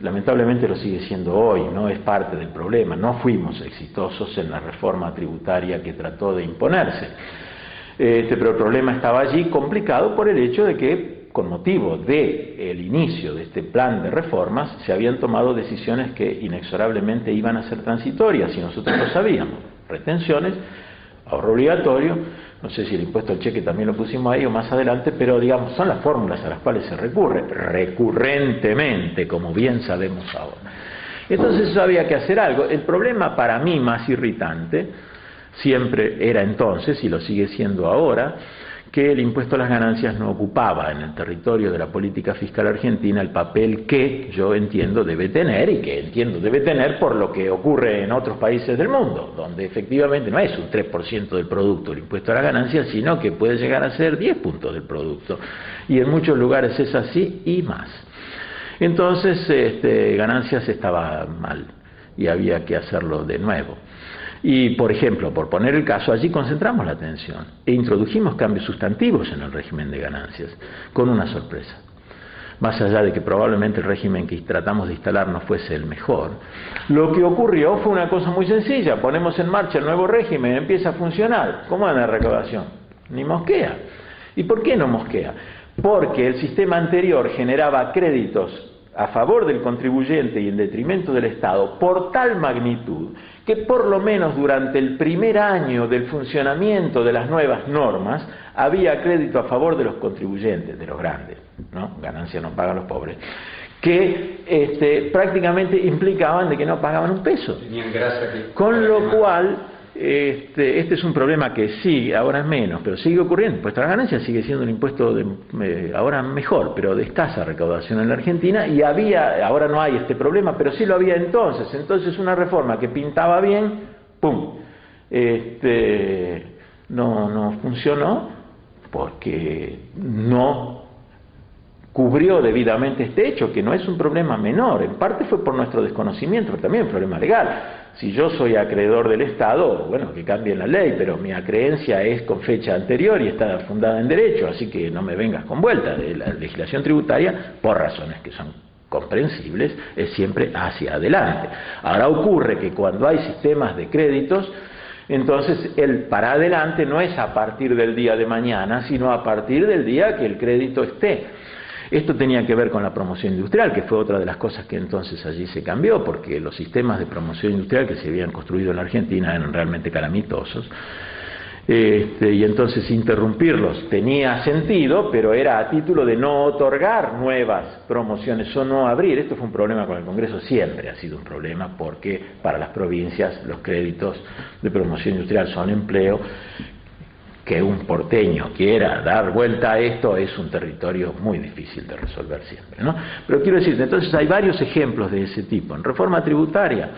Lamentablemente lo sigue siendo hoy, no es parte del problema, no fuimos exitosos en la reforma tributaria que trató de imponerse. Este, pero el problema estaba allí complicado por el hecho de que con motivo del el inicio de este plan de reformas se habían tomado decisiones que inexorablemente iban a ser transitorias y nosotros lo sabíamos. Retenciones, ahorro obligatorio, no sé si el impuesto al cheque también lo pusimos ahí o más adelante, pero digamos, son las fórmulas a las cuales se recurre recurrentemente, como bien sabemos ahora. Entonces eso había que hacer algo. El problema para mí más irritante siempre era entonces, y lo sigue siendo ahora, que el impuesto a las ganancias no ocupaba en el territorio de la política fiscal argentina el papel que yo entiendo debe tener y que entiendo debe tener por lo que ocurre en otros países del mundo, donde efectivamente no es un 3% del producto el impuesto a las ganancias, sino que puede llegar a ser 10 puntos del producto. Y en muchos lugares es así y más. Entonces, este, ganancias estaba mal y había que hacerlo de nuevo. Y, por ejemplo, por poner el caso, allí concentramos la atención e introdujimos cambios sustantivos en el régimen de ganancias, con una sorpresa. Más allá de que probablemente el régimen que tratamos de instalar no fuese el mejor, lo que ocurrió fue una cosa muy sencilla. Ponemos en marcha el nuevo régimen, empieza a funcionar. ¿Cómo anda la recaudación? Ni mosquea. ¿Y por qué no mosquea? Porque el sistema anterior generaba créditos a favor del contribuyente y en detrimento del Estado por tal magnitud que por lo menos durante el primer año del funcionamiento de las nuevas normas había crédito a favor de los contribuyentes, de los grandes, ¿no? Ganancia no pagan los pobres, que este, prácticamente implicaban de que no pagaban un peso. Con lo cual este, este, es un problema que sí, ahora es menos, pero sigue ocurriendo. Pues la ganancia sigue siendo un impuesto de, eh, ahora mejor, pero de escasa recaudación en la Argentina y había, ahora no hay este problema, pero sí lo había entonces. Entonces una reforma que pintaba bien, ¡pum! Este, no, no funcionó porque no cubrió debidamente este hecho, que no es un problema menor, en parte fue por nuestro desconocimiento, pero también un problema legal. Si yo soy acreedor del Estado, bueno, que cambie la ley, pero mi acreencia es con fecha anterior y está fundada en derecho, así que no me vengas con vuelta. De la legislación tributaria, por razones que son comprensibles, es siempre hacia adelante. Ahora ocurre que cuando hay sistemas de créditos, entonces el para adelante no es a partir del día de mañana, sino a partir del día que el crédito esté. Esto tenía que ver con la promoción industrial, que fue otra de las cosas que entonces allí se cambió, porque los sistemas de promoción industrial que se habían construido en la Argentina eran realmente calamitosos. Este, y entonces interrumpirlos tenía sentido, pero era a título de no otorgar nuevas promociones o no abrir. Esto fue un problema con el Congreso, siempre ha sido un problema porque para las provincias los créditos de promoción industrial son empleo que un porteño quiera dar vuelta a esto es un territorio muy difícil de resolver siempre. ¿no? Pero quiero decir, entonces hay varios ejemplos de ese tipo. En reforma tributaria,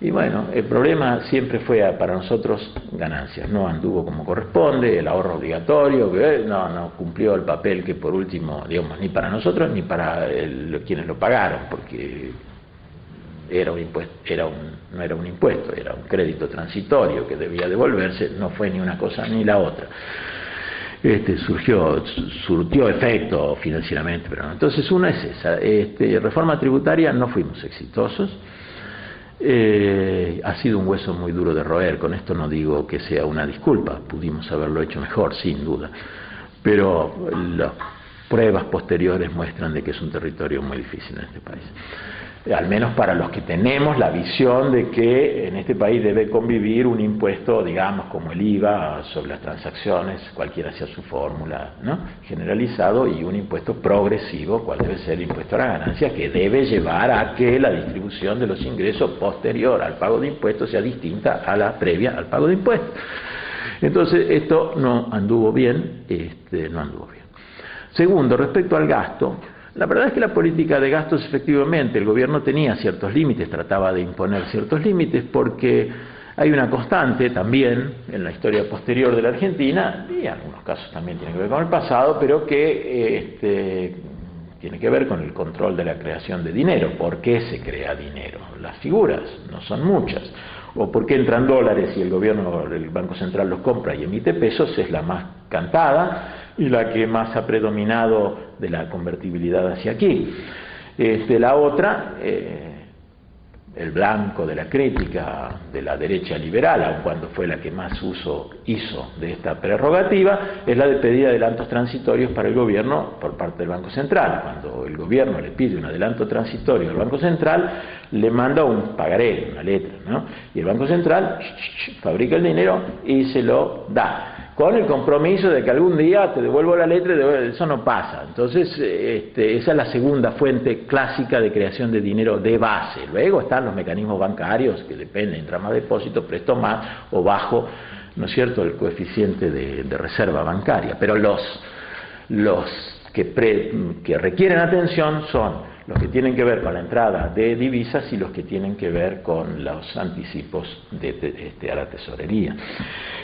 y bueno, el problema siempre fue para nosotros ganancias, no anduvo como corresponde, el ahorro obligatorio, que no, no cumplió el papel que por último, digamos, ni para nosotros ni para quienes lo pagaron, porque era un impuesto, era un, no era un impuesto, era un crédito transitorio que debía devolverse, no fue ni una cosa ni la otra. Este, surgió, surtió efecto financieramente, pero no. Entonces una es esa, este, reforma tributaria no fuimos exitosos, eh, ha sido un hueso muy duro de roer, con esto no digo que sea una disculpa, pudimos haberlo hecho mejor, sin duda, pero las pruebas posteriores muestran de que es un territorio muy difícil en este país al menos para los que tenemos la visión de que en este país debe convivir un impuesto, digamos, como el IVA sobre las transacciones, cualquiera sea su fórmula, ¿no? generalizado, y un impuesto progresivo, cual debe ser el impuesto a la ganancia, que debe llevar a que la distribución de los ingresos posterior al pago de impuestos sea distinta a la previa al pago de impuestos. Entonces, esto no anduvo bien, este, no anduvo bien. Segundo, respecto al gasto, la verdad es que la política de gastos efectivamente, el gobierno tenía ciertos límites, trataba de imponer ciertos límites porque hay una constante también en la historia posterior de la Argentina, y en algunos casos también tiene que ver con el pasado, pero que este, tiene que ver con el control de la creación de dinero. ¿Por qué se crea dinero? Las figuras no son muchas. O por qué entran dólares y el gobierno, el Banco Central los compra y emite pesos, es la más cantada y la que más ha predominado de la convertibilidad hacia aquí. Este, la otra, eh, el blanco de la crítica de la derecha liberal, aun cuando fue la que más uso hizo de esta prerrogativa, es la de pedir adelantos transitorios para el gobierno por parte del Banco Central. Cuando el gobierno le pide un adelanto transitorio al Banco Central, le manda un pagaré, una letra, ¿no? y el Banco Central fabrica el dinero y se lo da con el compromiso de que algún día te devuelvo la letra y eso no pasa. Entonces, este, esa es la segunda fuente clásica de creación de dinero de base. Luego están los mecanismos bancarios, que dependen, entra más depósito, presto más o bajo, ¿no es cierto?, el coeficiente de, reserva bancaria. Pero los, los que, que requieren atención son los que tienen que ver con la entrada de divisas y los que tienen que ver con los anticipos de, a la tesorería.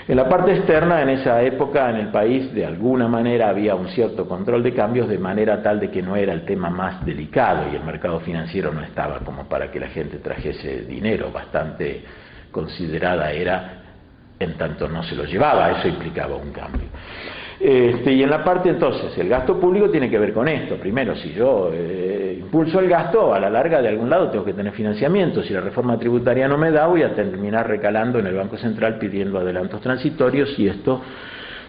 En la parte externa, en esa época, en el país, de alguna manera había un cierto control de cambios, de manera tal de que no era el tema más delicado y el mercado financiero no estaba como para que la gente trajese dinero, bastante considerada era en tanto no se lo llevaba, eso implicaba un cambio. Este, y en la parte entonces, el gasto público tiene que ver con esto. Primero, si yo eh, impulso el gasto, a la larga de algún lado tengo que tener financiamiento. Si la reforma tributaria no me da, voy a terminar recalando en el Banco Central pidiendo adelantos transitorios y esto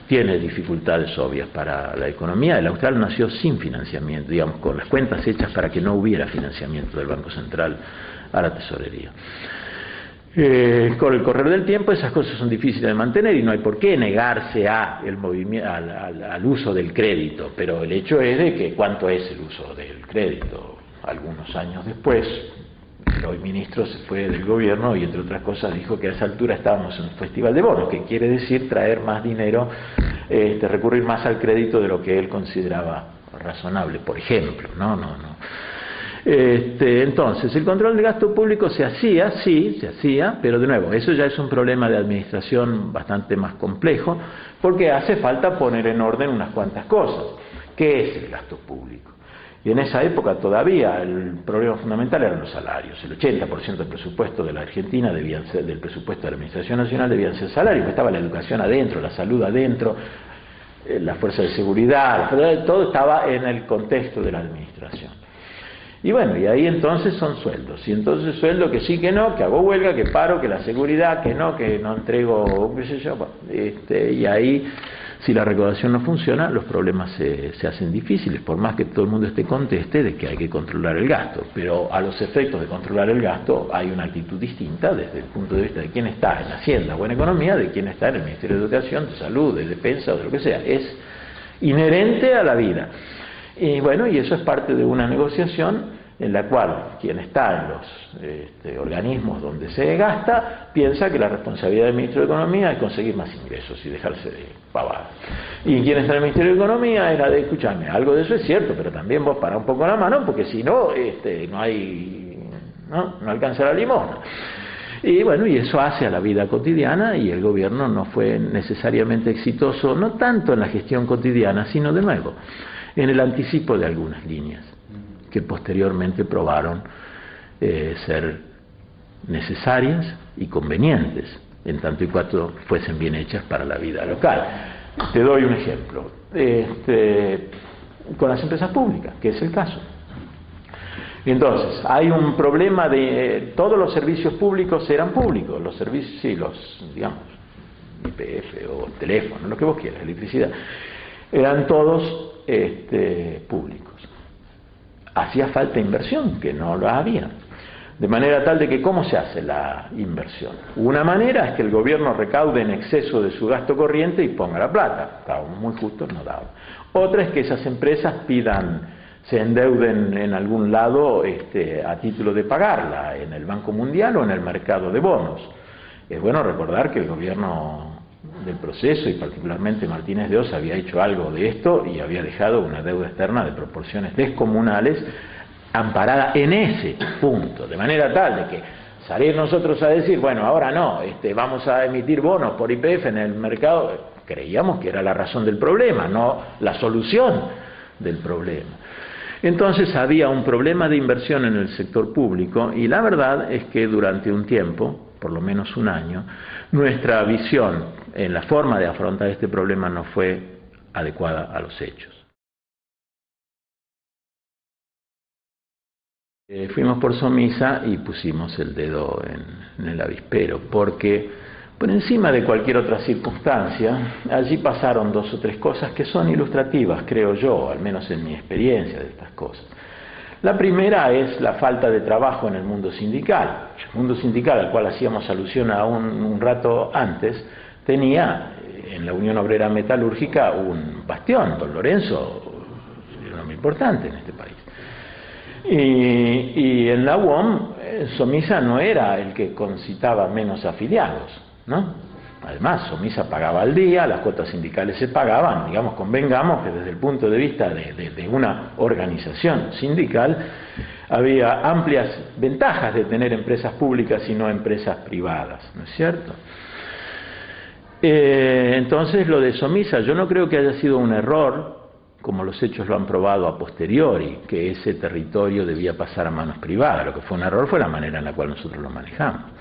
tiene dificultades obvias para la economía. El Austral nació sin financiamiento, digamos, con las cuentas hechas para que no hubiera financiamiento del Banco Central a la tesorería. Eh, con el correr del tiempo esas cosas son difíciles de mantener y no hay por qué negarse a el al, al, uso del crédito, pero el hecho es de que cuánto es el uso del crédito. Algunos años después, el hoy ministro se fue del gobierno y entre otras cosas dijo que a esa altura estábamos en un festival de bonos, que quiere decir traer más dinero, este, recurrir más al crédito de lo que él consideraba razonable, por ejemplo. No, no, no. Este, entonces, el control del gasto público se hacía, sí, se hacía, pero de nuevo, eso ya es un problema de administración bastante más complejo, porque hace falta poner en orden unas cuantas cosas. ¿Qué es el gasto público? Y en esa época todavía el problema fundamental eran los salarios. El 80% del presupuesto de la Argentina debían ser, del presupuesto de la Administración Nacional debían ser salarios, estaba la educación adentro, la salud adentro, eh, la fuerza de seguridad, todo estaba en el contexto de la administración. Y bueno, y ahí entonces son sueldos. Y entonces sueldo que sí, que no, que hago huelga, que paro, que la seguridad, que no, que no entrego, qué sé yo. Este, y ahí, si la recaudación no funciona, los problemas se, se hacen difíciles, por más que todo el mundo esté conteste de que hay que controlar el gasto. Pero a los efectos de controlar el gasto hay una actitud distinta desde el punto de vista de quién está en Hacienda o en Economía, de quién está en el Ministerio de Educación, de Salud, de Defensa o de lo que sea. Es inherente a la vida. Y bueno, y eso es parte de una negociación en la cual quien está en los este, organismos donde se gasta piensa que la responsabilidad del ministro de Economía es conseguir más ingresos y dejarse de pavadas. Y quien está en el Ministerio de Economía era de, escucharme, algo de eso es cierto, pero también vos para un poco la mano, porque si no, este, no hay, no, no alcanza la limona. Y bueno, y eso hace a la vida cotidiana y el gobierno no fue necesariamente exitoso, no tanto en la gestión cotidiana, sino de nuevo, en el anticipo de algunas líneas que posteriormente probaron eh, ser necesarias y convenientes, en tanto y cuanto fuesen bien hechas para la vida local. Te doy un ejemplo. Este, con las empresas públicas, que es el caso. Entonces, hay un problema de todos los servicios públicos eran públicos, los servicios, sí, los, digamos, IPF o teléfono, lo que vos quieras, electricidad, eran todos este, públicos hacía falta inversión, que no lo había. De manera tal de que, ¿cómo se hace la inversión? Una manera es que el gobierno recaude en exceso de su gasto corriente y ponga la plata. Estábamos muy justos, no daba. Otra es que esas empresas pidan, se endeuden en algún lado este, a título de pagarla, en el Banco Mundial o en el mercado de bonos. Es bueno recordar que el gobierno del proceso y particularmente Martínez de Osa había hecho algo de esto y había dejado una deuda externa de proporciones descomunales amparada en ese punto, de manera tal de que salir nosotros a decir, bueno, ahora no, este, vamos a emitir bonos por IPF en el mercado, creíamos que era la razón del problema, no la solución del problema. Entonces había un problema de inversión en el sector público y la verdad es que durante un tiempo, por lo menos un año, nuestra visión en la forma de afrontar este problema no fue adecuada a los hechos. Eh, fuimos por Somisa y pusimos el dedo en, en el avispero, porque por encima de cualquier otra circunstancia, allí pasaron dos o tres cosas que son ilustrativas, creo yo, al menos en mi experiencia de estas cosas. La primera es la falta de trabajo en el mundo sindical. El mundo sindical al cual hacíamos alusión a un, rato antes tenía en la Unión Obrera Metalúrgica un bastión, don Lorenzo, era hombre importante en este país. Y, y en la UOM, eh, Somisa no era el que concitaba menos afiliados ¿no? Además, Somisa pagaba al día, las cuotas sindicales se pagaban, digamos, convengamos que desde el punto de vista de, una organización sindical había amplias ventajas de tener empresas públicas y no empresas privadas, ¿no es cierto? Eh, entonces, lo de Somisa, yo no creo que haya sido un error, como los hechos lo han probado a posteriori, que ese territorio debía pasar a manos privadas. Lo que fue un error fue la manera en la cual nosotros lo manejamos.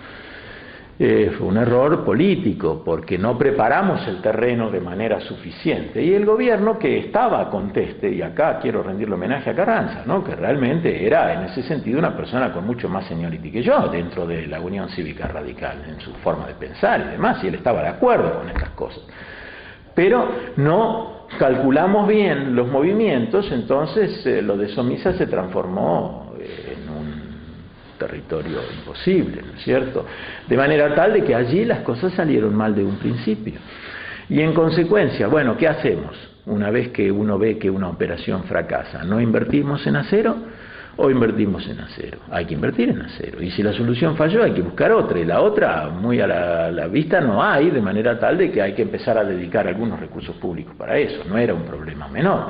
Eh, fue un error político porque no preparamos el terreno de manera suficiente. Y el gobierno que estaba conteste, y acá quiero rendirle homenaje a Carranza, ¿no? que realmente era en ese sentido una persona con mucho más seniority que yo dentro de la Unión Cívica Radical, en su forma de pensar y demás, y él estaba de acuerdo con estas cosas. Pero no calculamos bien los movimientos, entonces eh, lo de Somisa se transformó territorio imposible, ¿no es cierto? De manera tal de que allí las cosas salieron mal de un principio. Y en consecuencia, bueno, ¿qué hacemos una vez que uno ve que una operación fracasa? ¿No invertimos en acero o invertimos en acero? Hay que invertir en acero. Y si la solución falló, hay que buscar otra. Y la otra, muy a la, vista, no hay, de manera tal de que hay que empezar a dedicar algunos recursos públicos para eso. No era un problema menor.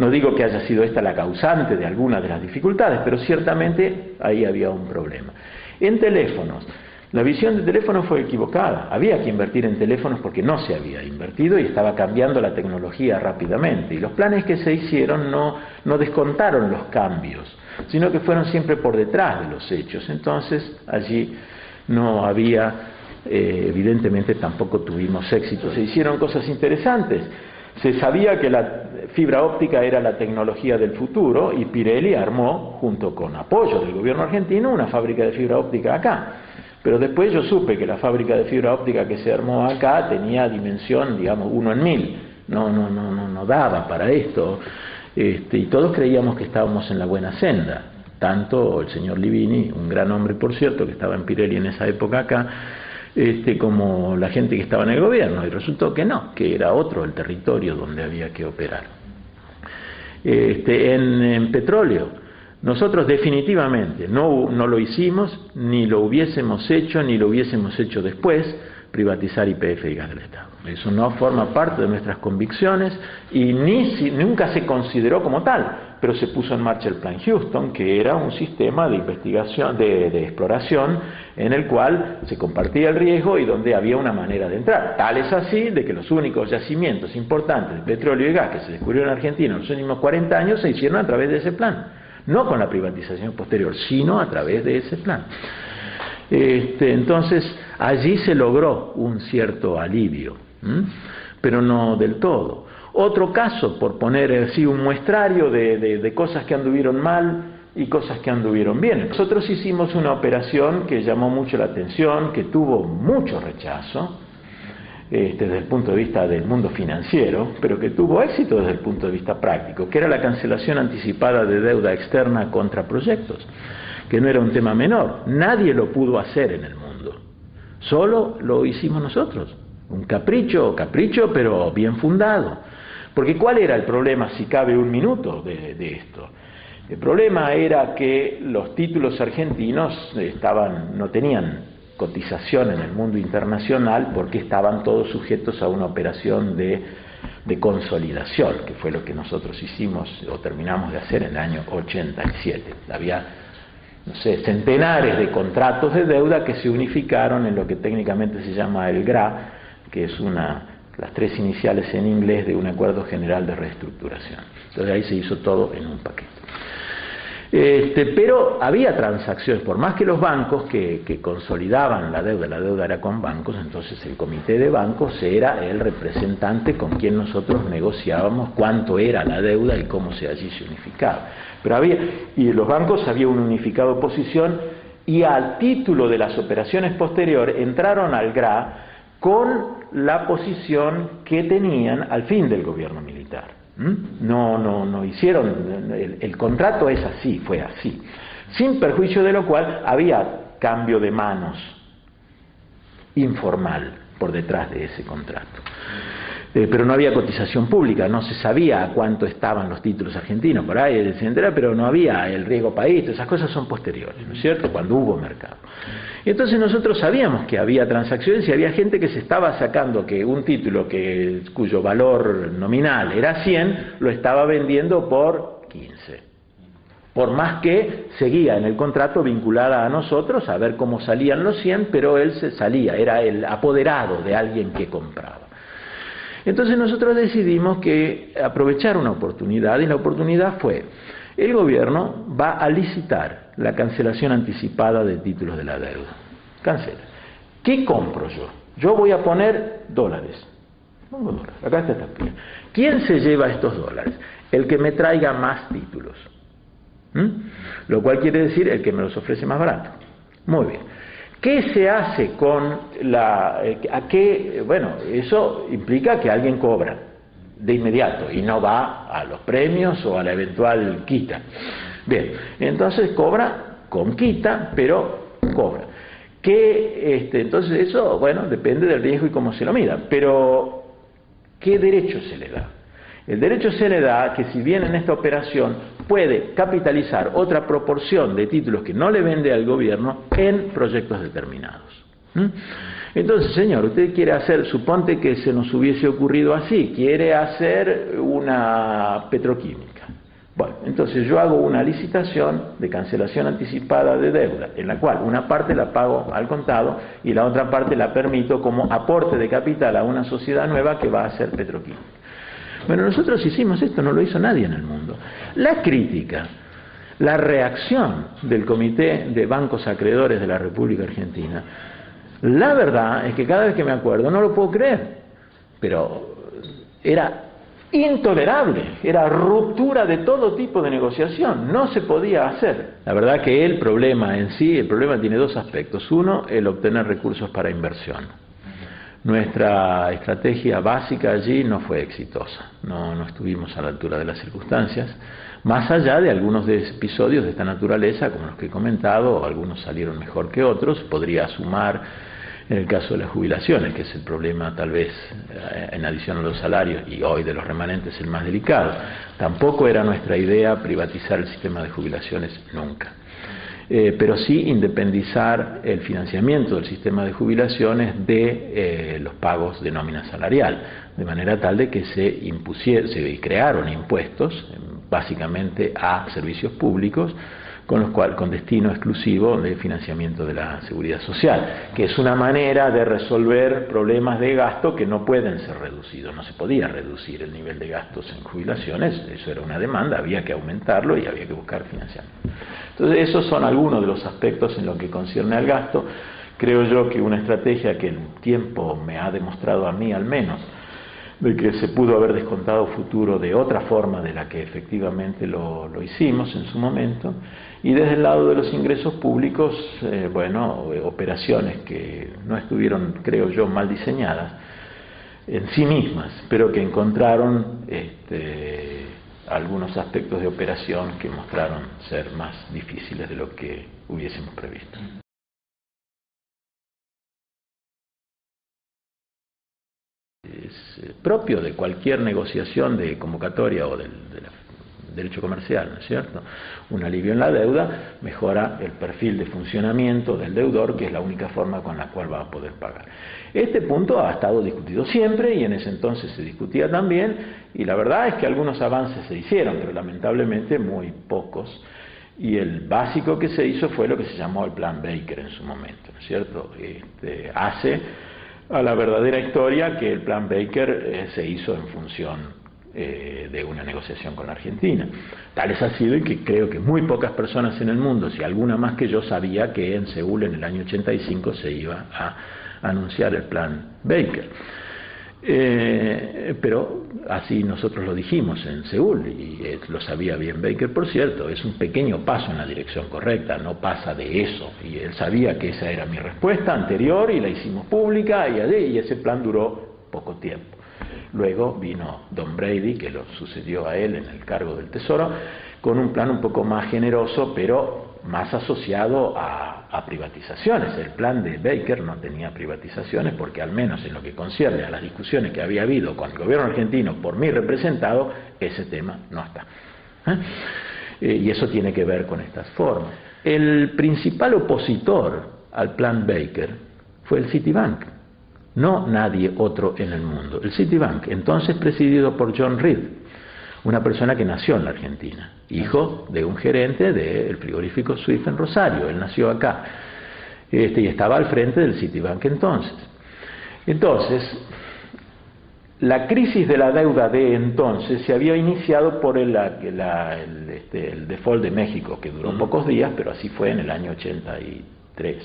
No digo que haya sido esta la causante de alguna de las dificultades, pero ciertamente ahí había un problema. En teléfonos, la visión de teléfonos fue equivocada. Había que invertir en teléfonos porque no se había invertido y estaba cambiando la tecnología rápidamente. Y los planes que se hicieron no, no descontaron los cambios, sino que fueron siempre por detrás de los hechos. Entonces allí no había, eh, evidentemente tampoco tuvimos éxito. Se hicieron cosas interesantes. Se sabía que la fibra óptica era la tecnología del futuro y Pirelli armó, junto con apoyo del gobierno argentino, una fábrica de fibra óptica acá. Pero después yo supe que la fábrica de fibra óptica que se armó acá tenía dimensión, digamos, uno en mil. No, no, no, no, no daba para esto. Este, y todos creíamos que estábamos en la buena senda. Tanto el señor Livini, un gran hombre por cierto, que estaba en Pirelli en esa época acá, este, como la gente que estaba en el gobierno, y resultó que no, que era otro el territorio donde había que operar. Este, en, petróleo, nosotros definitivamente no, no lo hicimos, ni lo hubiésemos hecho, ni lo hubiésemos hecho después, privatizar IPF y gas del Estado. Eso no forma parte de nuestras convicciones y ni nunca se consideró como tal, pero se puso en marcha el Plan Houston, que era un sistema de investigación, de, exploración, en el cual se compartía el riesgo y donde había una manera de entrar. Tal es así de que los únicos yacimientos importantes de petróleo y gas que se descubrieron en Argentina en los últimos 40 años se hicieron a través de ese plan, no con la privatización posterior, sino a través de ese plan. Este, entonces, allí se logró un cierto alivio pero no del todo. Otro caso, por poner así un muestrario de, cosas que anduvieron mal y cosas que anduvieron bien. Nosotros hicimos una operación que llamó mucho la atención, que tuvo mucho rechazo, este, desde el punto de vista del mundo financiero, pero que tuvo éxito desde el punto de vista práctico, que era la cancelación anticipada de deuda externa contra proyectos, que no era un tema menor. Nadie lo pudo hacer en el mundo, solo lo hicimos nosotros. Un capricho, capricho, pero bien fundado. Porque ¿cuál era el problema, si cabe un minuto, de, esto? El problema era que los títulos argentinos estaban, no tenían cotización en el mundo internacional porque estaban todos sujetos a una operación de, de, consolidación, que fue lo que nosotros hicimos o terminamos de hacer en el año 87. Había, no sé, centenares de contratos de deuda que se unificaron en lo que técnicamente se llama el GRA, que es una las tres iniciales en inglés de un acuerdo general de reestructuración. Entonces ahí se hizo todo en un paquete. Este, pero había transacciones, por más que los bancos que, consolidaban la deuda, la deuda era con bancos, entonces el comité de bancos era el representante con quien nosotros negociábamos cuánto era la deuda y cómo se allí se unificaba. Pero había, y los bancos había una unificada posición y al título de las operaciones posteriores entraron al GRA con la posición que tenían al fin del gobierno militar. ¿Mm? No, no, no hicieron, el, contrato es así, fue así. Sin perjuicio de lo cual había cambio de manos informal por detrás de ese contrato. Eh, pero no había cotización pública, no se sabía a cuánto estaban los títulos argentinos por ahí, etcétera, pero no había el riesgo país, esas cosas son posteriores, ¿no es cierto? Cuando hubo mercado. Entonces nosotros sabíamos que había transacciones y había gente que se estaba sacando que un título que, cuyo valor nominal era 100, lo estaba vendiendo por 15 por más que seguía en el contrato vinculada a nosotros a ver cómo salían los 100, pero él se salía, era el apoderado de alguien que compraba. Entonces nosotros decidimos que aprovechar una oportunidad y la oportunidad fue, el gobierno va a licitar la cancelación anticipada de títulos de la deuda. Cancela. ¿Qué compro yo? Yo voy a poner dólares. Pongo dólares. Acá está esta ¿Quién se lleva estos dólares? El que me traiga más títulos. ¿Mm? Lo cual quiere decir el que me los ofrece más barato. Muy bien. ¿Qué se hace con la... Eh, a qué, bueno, eso implica que alguien cobra de inmediato y no va a los premios o a la eventual quita. Bien, entonces cobra con quita, pero cobra. ¿Qué, este, entonces eso, bueno, depende del riesgo y cómo se lo mira, pero ¿qué derecho se le da? El derecho se le da que si bien en esta operación puede capitalizar otra proporción de títulos que no le vende al gobierno en proyectos determinados. Entonces, señor, usted quiere hacer, suponte que se nos hubiese ocurrido así, quiere hacer una petroquímica. Bueno, entonces yo hago una licitación de cancelación anticipada de deuda, en la cual una parte la pago al contado y la otra parte la permito como aporte de capital a una sociedad nueva que va a ser petroquímica. Bueno, nosotros hicimos esto, no lo hizo nadie en el mundo. La crítica, la reacción del Comité de Bancos Acreedores de la República Argentina, la verdad es que cada vez que me acuerdo no lo puedo creer, pero era intolerable, era ruptura de todo tipo de negociación, no se podía hacer. La verdad que el problema en sí, el problema tiene dos aspectos. Uno, el obtener recursos para inversión. Nuestra estrategia básica allí no fue exitosa, no, no estuvimos a la altura de las circunstancias, más allá de algunos de episodios de esta naturaleza, como los que he comentado, algunos salieron mejor que otros, podría sumar en el caso de las jubilaciones, que es el problema tal vez eh, en adición a los salarios y hoy de los remanentes el más delicado. Tampoco era nuestra idea privatizar el sistema de jubilaciones nunca. Eh, pero sí independizar el financiamiento del sistema de jubilaciones de eh, los pagos de nómina salarial, de manera tal de que se, se crearon impuestos básicamente a servicios públicos con, los cual, con destino exclusivo de financiamiento de la seguridad social, que es una manera de resolver problemas de gasto que no pueden ser reducidos. No se podía reducir el nivel de gastos en jubilaciones, eso era una demanda, había que aumentarlo y había que buscar financiamiento. Entonces, esos son algunos de los aspectos en lo que concierne al gasto. Creo yo que una estrategia que el tiempo me ha demostrado a mí al menos, de que se pudo haber descontado futuro de otra forma de la que efectivamente lo, hicimos en su momento. Y desde el lado de los ingresos públicos, eh, bueno, operaciones que no estuvieron, creo yo, mal diseñadas en sí mismas, pero que encontraron este, algunos aspectos de operación que mostraron ser más difíciles de lo que hubiésemos previsto. Es eh, propio de cualquier negociación de convocatoria o del, derecho comercial, ¿no es cierto? Un alivio en la deuda mejora el perfil de funcionamiento del deudor, que es la única forma con la cual va a poder pagar. Este punto ha estado discutido siempre y en ese entonces se discutía también, y la verdad es que algunos avances se hicieron, pero lamentablemente muy pocos. Y el básico que se hizo fue lo que se llamó el Plan Baker en su momento, ¿no es cierto? Este, hace a la verdadera historia que el plan Baker eh, se hizo en función eh, de una negociación con la Argentina. Tal es así y que creo que muy pocas personas en el mundo, si alguna más que yo, sabía que en Seúl en el año 85 se iba a anunciar el plan Baker. Eh, pero así nosotros lo dijimos en Seúl y eh, lo sabía bien Baker, por cierto, es un pequeño paso en la dirección correcta, no pasa de eso. Y él sabía que esa era mi respuesta anterior y la hicimos pública y, y ese plan duró poco tiempo. Luego vino Don Brady, que lo sucedió a él en el cargo del Tesoro, con un plan un poco más generoso, pero más asociado a, privatizaciones. El plan de Baker no tenía privatizaciones porque al menos en lo que concierne a las discusiones que había habido con el gobierno argentino por mí representado, ese tema no está. ¿Eh? Eh, y eso tiene que ver con estas formas. El principal opositor al plan Baker fue el Citibank, no nadie otro en el mundo. El Citibank, entonces presidido por John Reed, una persona que nació en la Argentina, hijo de un gerente del frigorífico Swift en Rosario, él nació acá, este, y estaba al frente del Citibank entonces. Entonces, la crisis de la deuda de entonces se había iniciado por el, este, el default de México, que duró pocos días, pero así fue en el año 83.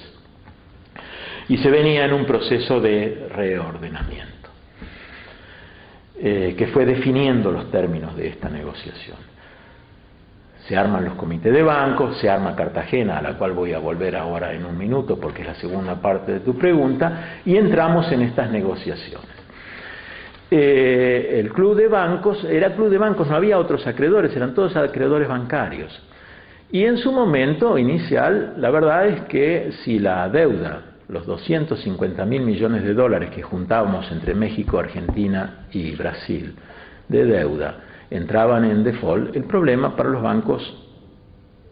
Y se venía en un proceso de reordenamiento. Eh, que fue definiendo los términos de esta negociación. Se arman los comités de bancos, se arma Cartagena, a la cual voy a volver ahora en un minuto porque es la segunda parte de tu pregunta, y entramos en estas negociaciones. Eh, el club de bancos era club de bancos, no había otros acreedores, eran todos acreedores bancarios. Y en su momento inicial, la verdad es que si la deuda los 250 mil millones de dólares que juntábamos entre México, Argentina y Brasil de deuda entraban en default, el problema para los bancos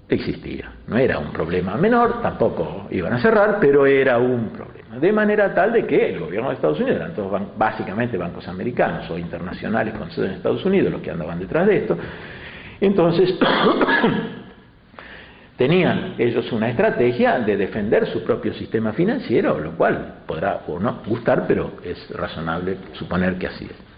existía. No era un problema menor, tampoco iban a cerrar, pero era un problema. De manera tal de que el gobierno de Estados Unidos, eran todos básicamente bancos americanos o internacionales con sede en Estados Unidos los que andaban detrás de esto, entonces Tenían ellos una estrategia de defender su propio sistema financiero, lo cual podrá o no gustar, pero es razonable suponer que así es.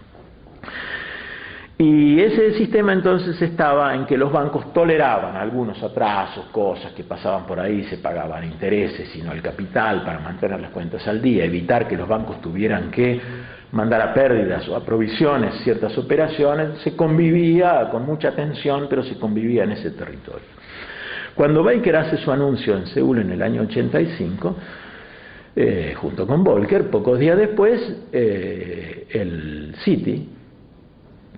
Y ese sistema entonces estaba en que los bancos toleraban algunos atrasos, cosas que pasaban por ahí, se pagaban intereses, sino el capital para mantener las cuentas al día, evitar que los bancos tuvieran que mandar a pérdidas o a provisiones ciertas operaciones, se convivía con mucha tensión, pero se convivía en ese territorio. Cuando Baker hace su anuncio en Seúl en el año 85, eh, junto con Volcker, pocos días después, eh, el City,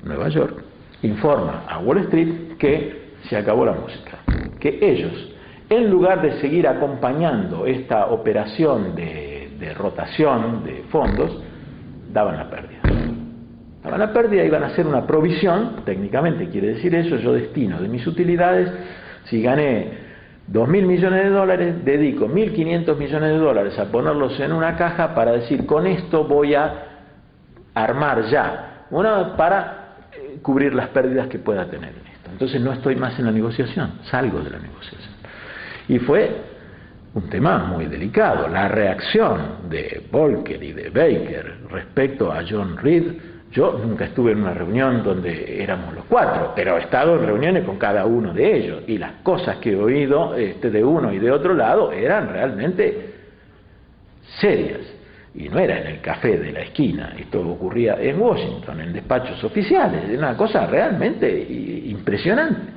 Nueva York, informa a Wall Street que se acabó la música, que ellos, en lugar de seguir acompañando esta operación de, de rotación de fondos, daban la pérdida. Daban la pérdida, iban a hacer una provisión, técnicamente quiere decir eso, yo destino de mis utilidades si gané 2.000 millones de dólares, dedico 1.500 millones de dólares a ponerlos en una caja para decir, con esto voy a armar ya, una para eh, cubrir las pérdidas que pueda tener en esto. Entonces no estoy más en la negociación, salgo de la negociación. Y fue un tema muy delicado. La reacción de Volcker y de Baker respecto a John Reed yo nunca estuve en una reunión donde éramos los cuatro, pero he estado en reuniones con cada uno de ellos y las cosas que he oído este, de uno y de otro lado eran realmente serias. Y no era en el café de la esquina, esto ocurría en Washington, en despachos oficiales, una cosa realmente impresionante.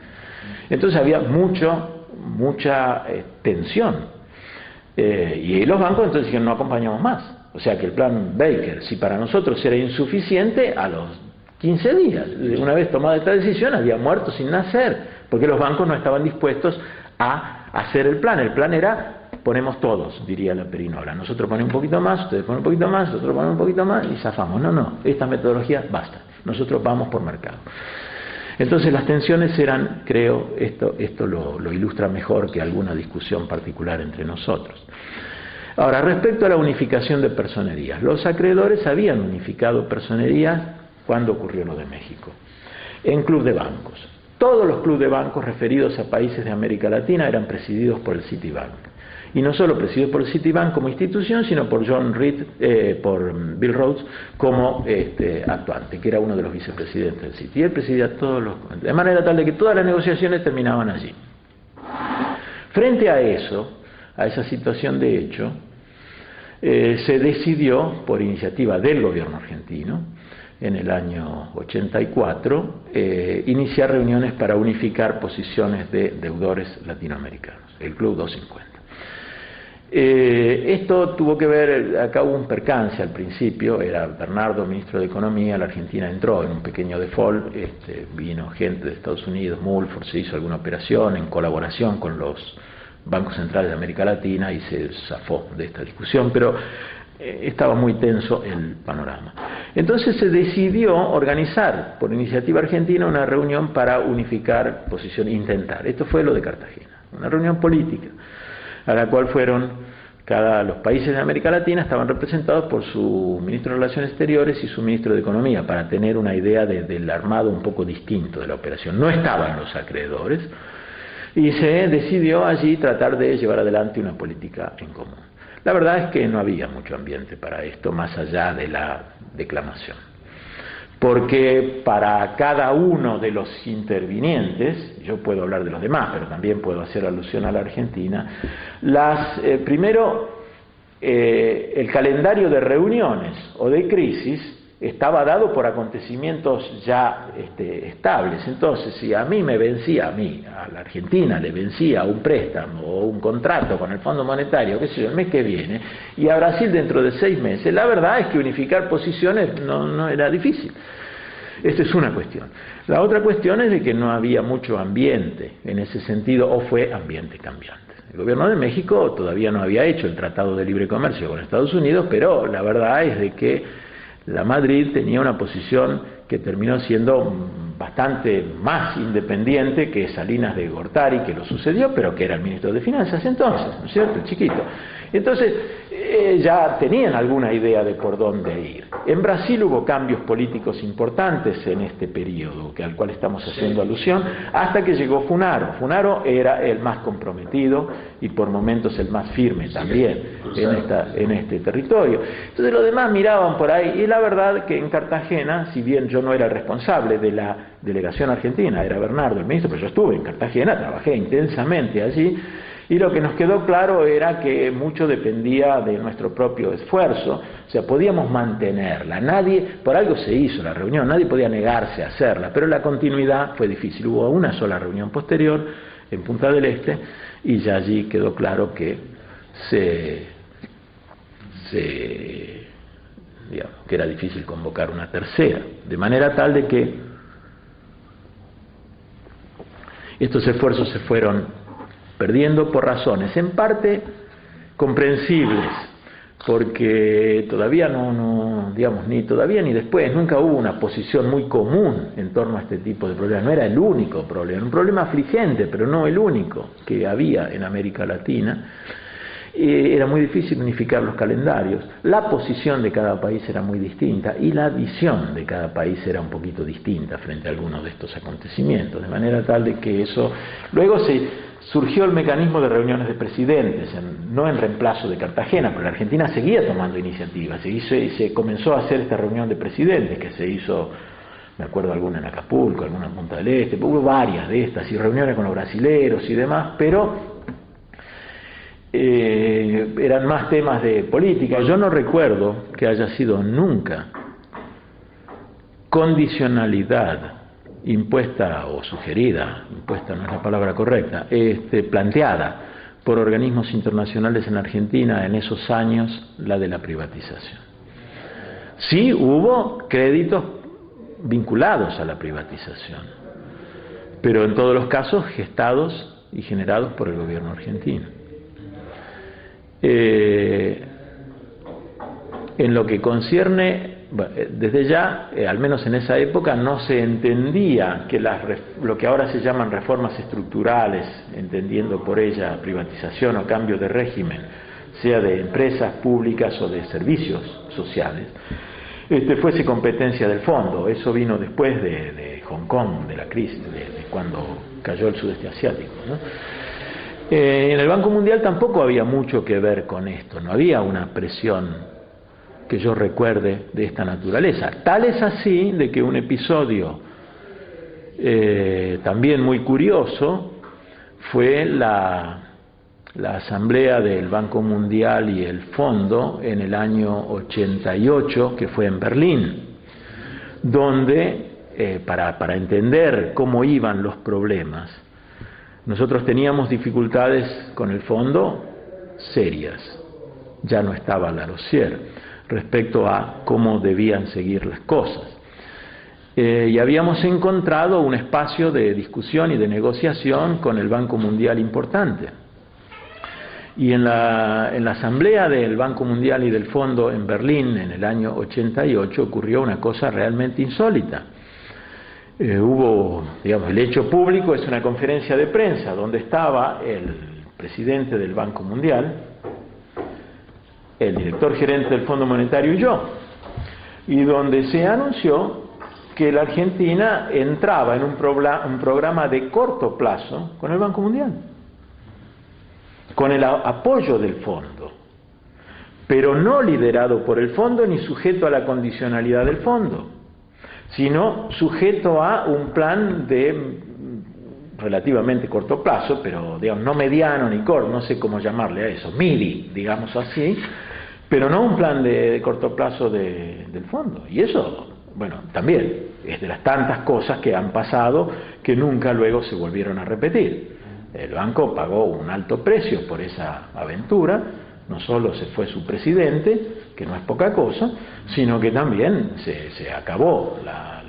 Entonces había mucho, mucha eh, tensión. Eh, y los bancos entonces dijeron, no acompañamos más. O sea que el plan Baker, si para nosotros era insuficiente, a los 15 días, una vez tomada esta decisión, había muerto sin nacer, porque los bancos no estaban dispuestos a hacer el plan. El plan era, ponemos todos, diría la perinola. Nosotros ponemos un poquito más, ustedes ponen un poquito más, nosotros ponemos un poquito más y zafamos. No, no, esta metodología basta. Nosotros vamos por mercado. Entonces las tensiones eran, creo, esto, esto lo ilustra mejor que alguna discusión particular entre nosotros. Ahora, respecto a la unificación de personerías, los acreedores habían unificado personerías cuando ocurrió lo de México, en club de bancos. Todos los clubes de bancos referidos a países de América Latina eran presididos por el Citibank. y no solo presidido por Citibank como institución, sino por John Reed, eh, por Bill Rhodes como este, actuante, que era uno de los vicepresidentes del Citi. Y él presidía todos los... de manera tal de que todas las negociaciones terminaban allí. Frente a eso, a esa situación de hecho, eh, se decidió, por iniciativa del gobierno argentino, en el año 84, eh, iniciar reuniones para unificar posiciones de deudores latinoamericanos, el Club 250. Eh, esto tuvo que ver, acá hubo un percance al principio, era Bernardo, ministro de Economía, la Argentina entró en un pequeño default, este, vino gente de Estados Unidos, Mulford, se hizo alguna operación en colaboración con los bancos centrales de América Latina y se zafó de esta discusión, pero eh, estaba muy tenso el panorama. Entonces se decidió organizar por iniciativa argentina una reunión para unificar posiciones, intentar. Esto fue lo de Cartagena, una reunión política, a la cual fueron cada los países de América Latina estaban representados por su ministro de Relaciones Exteriores y su ministro de Economía para tener una idea del armado un poco distinto de la operación. No estaban los acreedores, y se decidió allí tratar de llevar adelante una política en común. La verdad es que no había mucho ambiente para esto más allá de la declamación, porque para cada uno de los intervinientes, yo puedo hablar de los demás, pero también puedo hacer alusión a la Argentina, las, eh, primero eh, el calendario de reuniones o de crisis estaba dado por acontecimientos ya este, estables. Entonces, si a mí me vencía, a mí, a la Argentina le vencía un préstamo o un contrato con el Fondo Monetario, qué sé yo, el mes que viene, y a Brasil dentro de seis meses, la verdad es que unificar posiciones no, no era difícil. Esta es una cuestión. La otra cuestión es de que no había mucho ambiente en ese sentido, o fue ambiente cambiante. El gobierno de México todavía no había hecho el Tratado de Libre Comercio con Estados Unidos, pero la verdad es de que la Madrid tenía una posición que terminó siendo bastante más independiente que Salinas de Gortari, que lo sucedió, pero que era el ministro de Finanzas entonces, ¿no es cierto? Chiquito. Entonces, eh, ya tenían alguna idea de por dónde ir. En Brasil hubo cambios políticos importantes en este periodo, que al cual estamos haciendo alusión, hasta que llegó Funaro. Funaro era el más comprometido y por momentos el más firme también en, esta, en este territorio. Entonces los demás miraban por ahí y la verdad que en Cartagena, si bien yo no era responsable de la delegación argentina, era Bernardo el ministro, pero yo estuve en Cartagena, trabajé intensamente allí, y lo que nos quedó claro era que mucho dependía de nuestro propio esfuerzo, o sea, podíamos mantenerla. Nadie, por algo se hizo la reunión, nadie podía negarse a hacerla, pero la continuidad fue difícil. Hubo una sola reunión posterior en Punta del Este y ya allí quedó claro que se, se digamos, que era difícil convocar una tercera, de manera tal de que estos esfuerzos se fueron perdiendo por razones en parte comprensibles, porque todavía no, no, digamos, ni todavía ni después, nunca hubo una posición muy común en torno a este tipo de problemas, no era el único problema, un problema afligente, pero no el único que había en América Latina, era muy difícil unificar los calendarios, la posición de cada país era muy distinta y la visión de cada país era un poquito distinta frente a algunos de estos acontecimientos, de manera tal de que eso luego se surgió el mecanismo de reuniones de presidentes, no en reemplazo de Cartagena, pero la Argentina seguía tomando iniciativas, se, hizo, se comenzó a hacer esta reunión de presidentes que se hizo, me acuerdo alguna en Acapulco, alguna en Punta del Este, hubo varias de estas, y reuniones con los brasileros y demás, pero eh, eran más temas de política. Yo no recuerdo que haya sido nunca condicionalidad impuesta o sugerida, impuesta no es la palabra correcta, este, planteada por organismos internacionales en Argentina en esos años, la de la privatización. Sí hubo créditos vinculados a la privatización, pero en todos los casos gestados y generados por el gobierno argentino. Eh, en lo que concierne eh, desde ya, eh, al menos en esa época, no se entendía que las, lo que ahora se llaman reformas estructurales, entendiendo por ella privatización o cambio de régimen, sea de empresas públicas o de servicios sociales, este, fuese competencia del fondo. Eso vino después de, Hong Kong, de la crisis, de, cuando cayó el sudeste asiático. Eh, en el Banco Mundial tampoco había mucho que ver con esto, no había una presión que yo recuerde de esta naturaleza. Tal es así de que un episodio eh, también muy curioso fue la, asamblea del Banco Mundial y el Fondo en el año 88, que fue en Berlín, donde, eh, para entender cómo iban los problemas, nosotros teníamos dificultades con el fondo serias. Ya no estaba la Rosier respecto a cómo debían seguir las cosas. Eh, y habíamos encontrado un espacio de discusión y de negociación con el Banco Mundial importante. Y en la, en la, asamblea del Banco Mundial y del Fondo en Berlín en el año 88 ocurrió una cosa realmente insólita. Eh, hubo, digamos, el hecho público es una conferencia de prensa donde estaba el presidente del Banco Mundial, el director gerente del Fondo Monetario y yo, y donde se anunció que la Argentina entraba en un, un programa de corto plazo con el Banco Mundial, con el apoyo del fondo, pero no liderado por el fondo ni sujeto a la condicionalidad del fondo, sino sujeto a un plan de relativamente corto plazo, pero digamos no mediano ni corto, no sé cómo llamarle a eso, MIDI, digamos así, pero no un plan de, corto plazo del fondo. Y eso, bueno, también es de las tantas cosas que han pasado que nunca luego se volvieron a repetir. El banco pagó un alto precio por esa aventura, no solo se fue su presidente, que no es poca cosa, sino que también se, acabó la,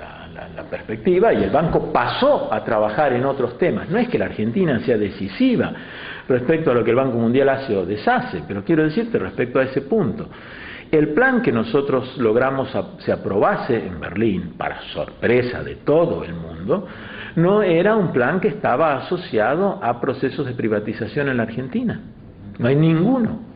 la, perspectiva y el banco pasó a trabajar en otros temas. No es que la Argentina sea decisiva, respecto a lo que el Banco Mundial hace o deshace, pero quiero decirte respecto a ese punto. El plan que nosotros logramos se aprobase en Berlín, para sorpresa de todo el mundo, no era un plan que estaba asociado a procesos de privatización en la Argentina. No hay ninguno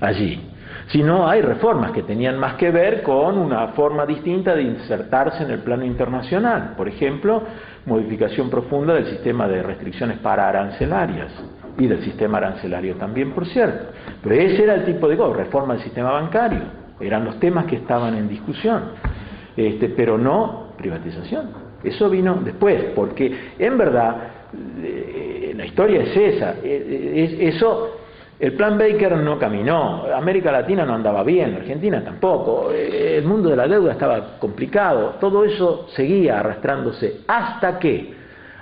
allí. Sino hay reformas que tenían más que ver con una forma distinta de insertarse en el plano internacional. Por ejemplo, modificación profunda del sistema de restricciones para arancelarias y del sistema arancelario también, por cierto. Pero ese era el tipo de reforma del sistema bancario, eran los temas que estaban en discusión, este, pero no privatización. Eso vino después, porque en verdad eh, la historia es esa, eh, eso el plan Baker no caminó, América Latina no andaba bien, Argentina tampoco, el mundo de la deuda estaba complicado, todo eso seguía arrastrándose hasta que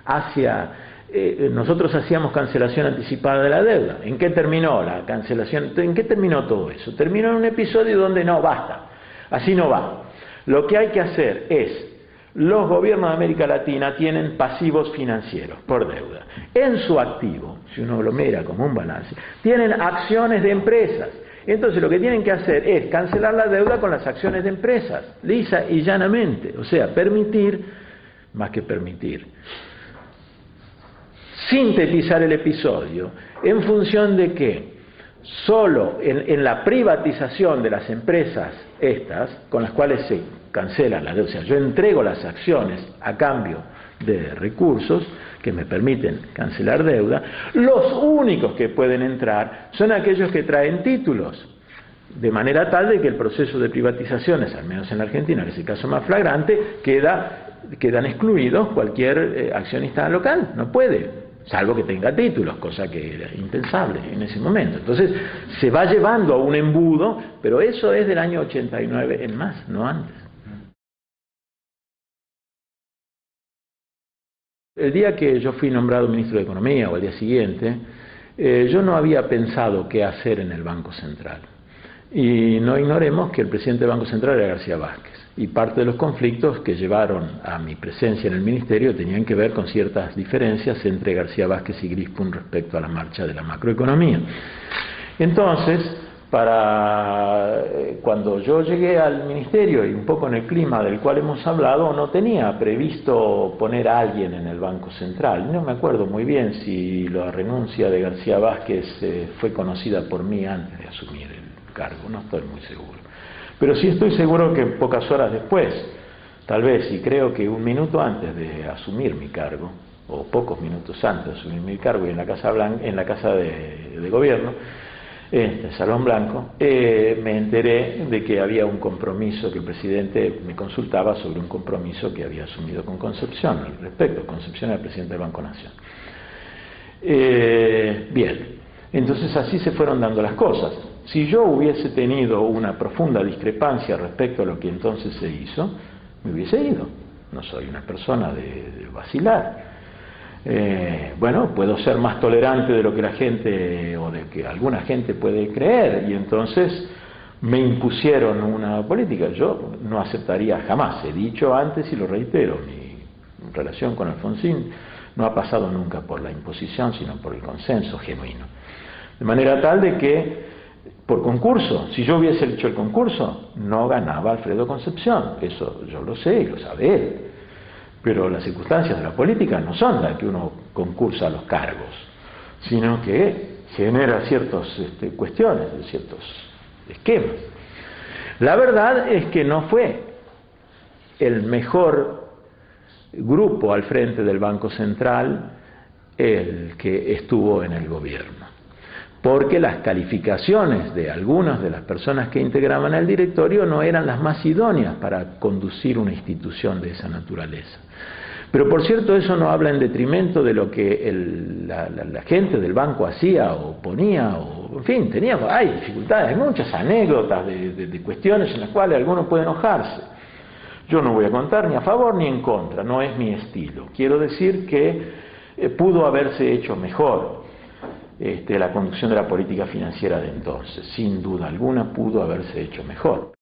hacia eh, nosotros hacíamos cancelación anticipada de la deuda. ¿En qué terminó la cancelación? ¿En qué terminó todo eso? Terminó en un episodio donde no basta, así no va. Lo que hay que hacer es los gobiernos de América Latina tienen pasivos financieros por deuda. En su activo, si uno lo mira como un balance, tienen acciones de empresas. Entonces lo que tienen que hacer es cancelar la deuda con las acciones de empresas, lisa y llanamente. O sea, permitir, más que permitir, sintetizar el episodio en función de que solo en, la privatización de las empresas estas, con las cuales se cancela la deuda, o sea, yo entrego las acciones a cambio de recursos que me permiten cancelar deuda, los únicos que pueden entrar son aquellos que traen títulos, de manera tal de que el proceso de privatizaciones, al menos en la Argentina, que es el caso más flagrante, queda, quedan excluidos cualquier eh, accionista local, no puede, salvo que tenga títulos, cosa que era impensable en ese momento. Entonces se va llevando a un embudo, pero eso es del año 89 en más, no antes. El día que yo fui nombrado ministro de Economía o el día siguiente, eh, yo no había pensado qué hacer en el Banco Central. Y no ignoremos que el presidente del Banco Central era García Vázquez. Y parte de los conflictos que llevaron a mi presencia en el ministerio tenían que ver con ciertas diferencias entre García Vázquez y Grispun respecto a la marcha de la macroeconomía. Entonces, para eh, cuando yo llegué al ministerio y un poco en el clima del cual hemos hablado, no tenía previsto poner a alguien en el Banco Central. No me acuerdo muy bien si la renuncia de García Vázquez eh, fue conocida por mí antes de asumir el cargo, no estoy muy seguro. Pero sí estoy seguro que pocas horas después, tal vez, y creo que un minuto antes de asumir mi cargo, o pocos minutos antes de asumir mi cargo y en la Casa, Blanca, en la casa de, Gobierno, en el Salón Blanco, eh, me enteré de que había un compromiso, que el presidente me consultaba sobre un compromiso que había asumido con Concepción al respecto. Concepción era el presidente del Banco Nación. Eh, bien, entonces así se fueron dando las cosas. Si yo hubiese tenido una profunda discrepancia respecto a lo que entonces se hizo, me hubiese ido. No soy una persona de, vacilar. Eh, bueno, puedo ser más tolerante de lo que la gente o de que alguna gente puede creer y entonces me impusieron una política. Yo no aceptaría jamás, he dicho antes y lo reitero, mi relación con Alfonsín no ha pasado nunca por la imposición, sino por el consenso genuino. De manera tal de que, por concurso, si yo hubiese hecho el concurso, no ganaba Alfredo Concepción, eso yo lo sé y lo sabe él. Pero las circunstancias de la política no son las que uno concursa a los cargos, sino que genera ciertas este, cuestiones, ciertos esquemas. La verdad es que no fue el mejor grupo al frente del Banco Central el que estuvo en el gobierno porque las calificaciones de algunas de las personas que integraban el directorio no eran las más idóneas para conducir una institución de esa naturaleza. Pero por cierto, eso no habla en detrimento de lo que la, gente del banco hacía o ponía, o en fin, tenía, hay dificultades, hay muchas anécdotas de cuestiones en las cuales alguno puede enojarse. Yo no voy a contar ni a favor ni en contra, no es mi estilo. Quiero decir que eh, pudo haberse hecho mejor este, la conducción de la política financiera de entonces. Sin duda alguna pudo haberse hecho mejor.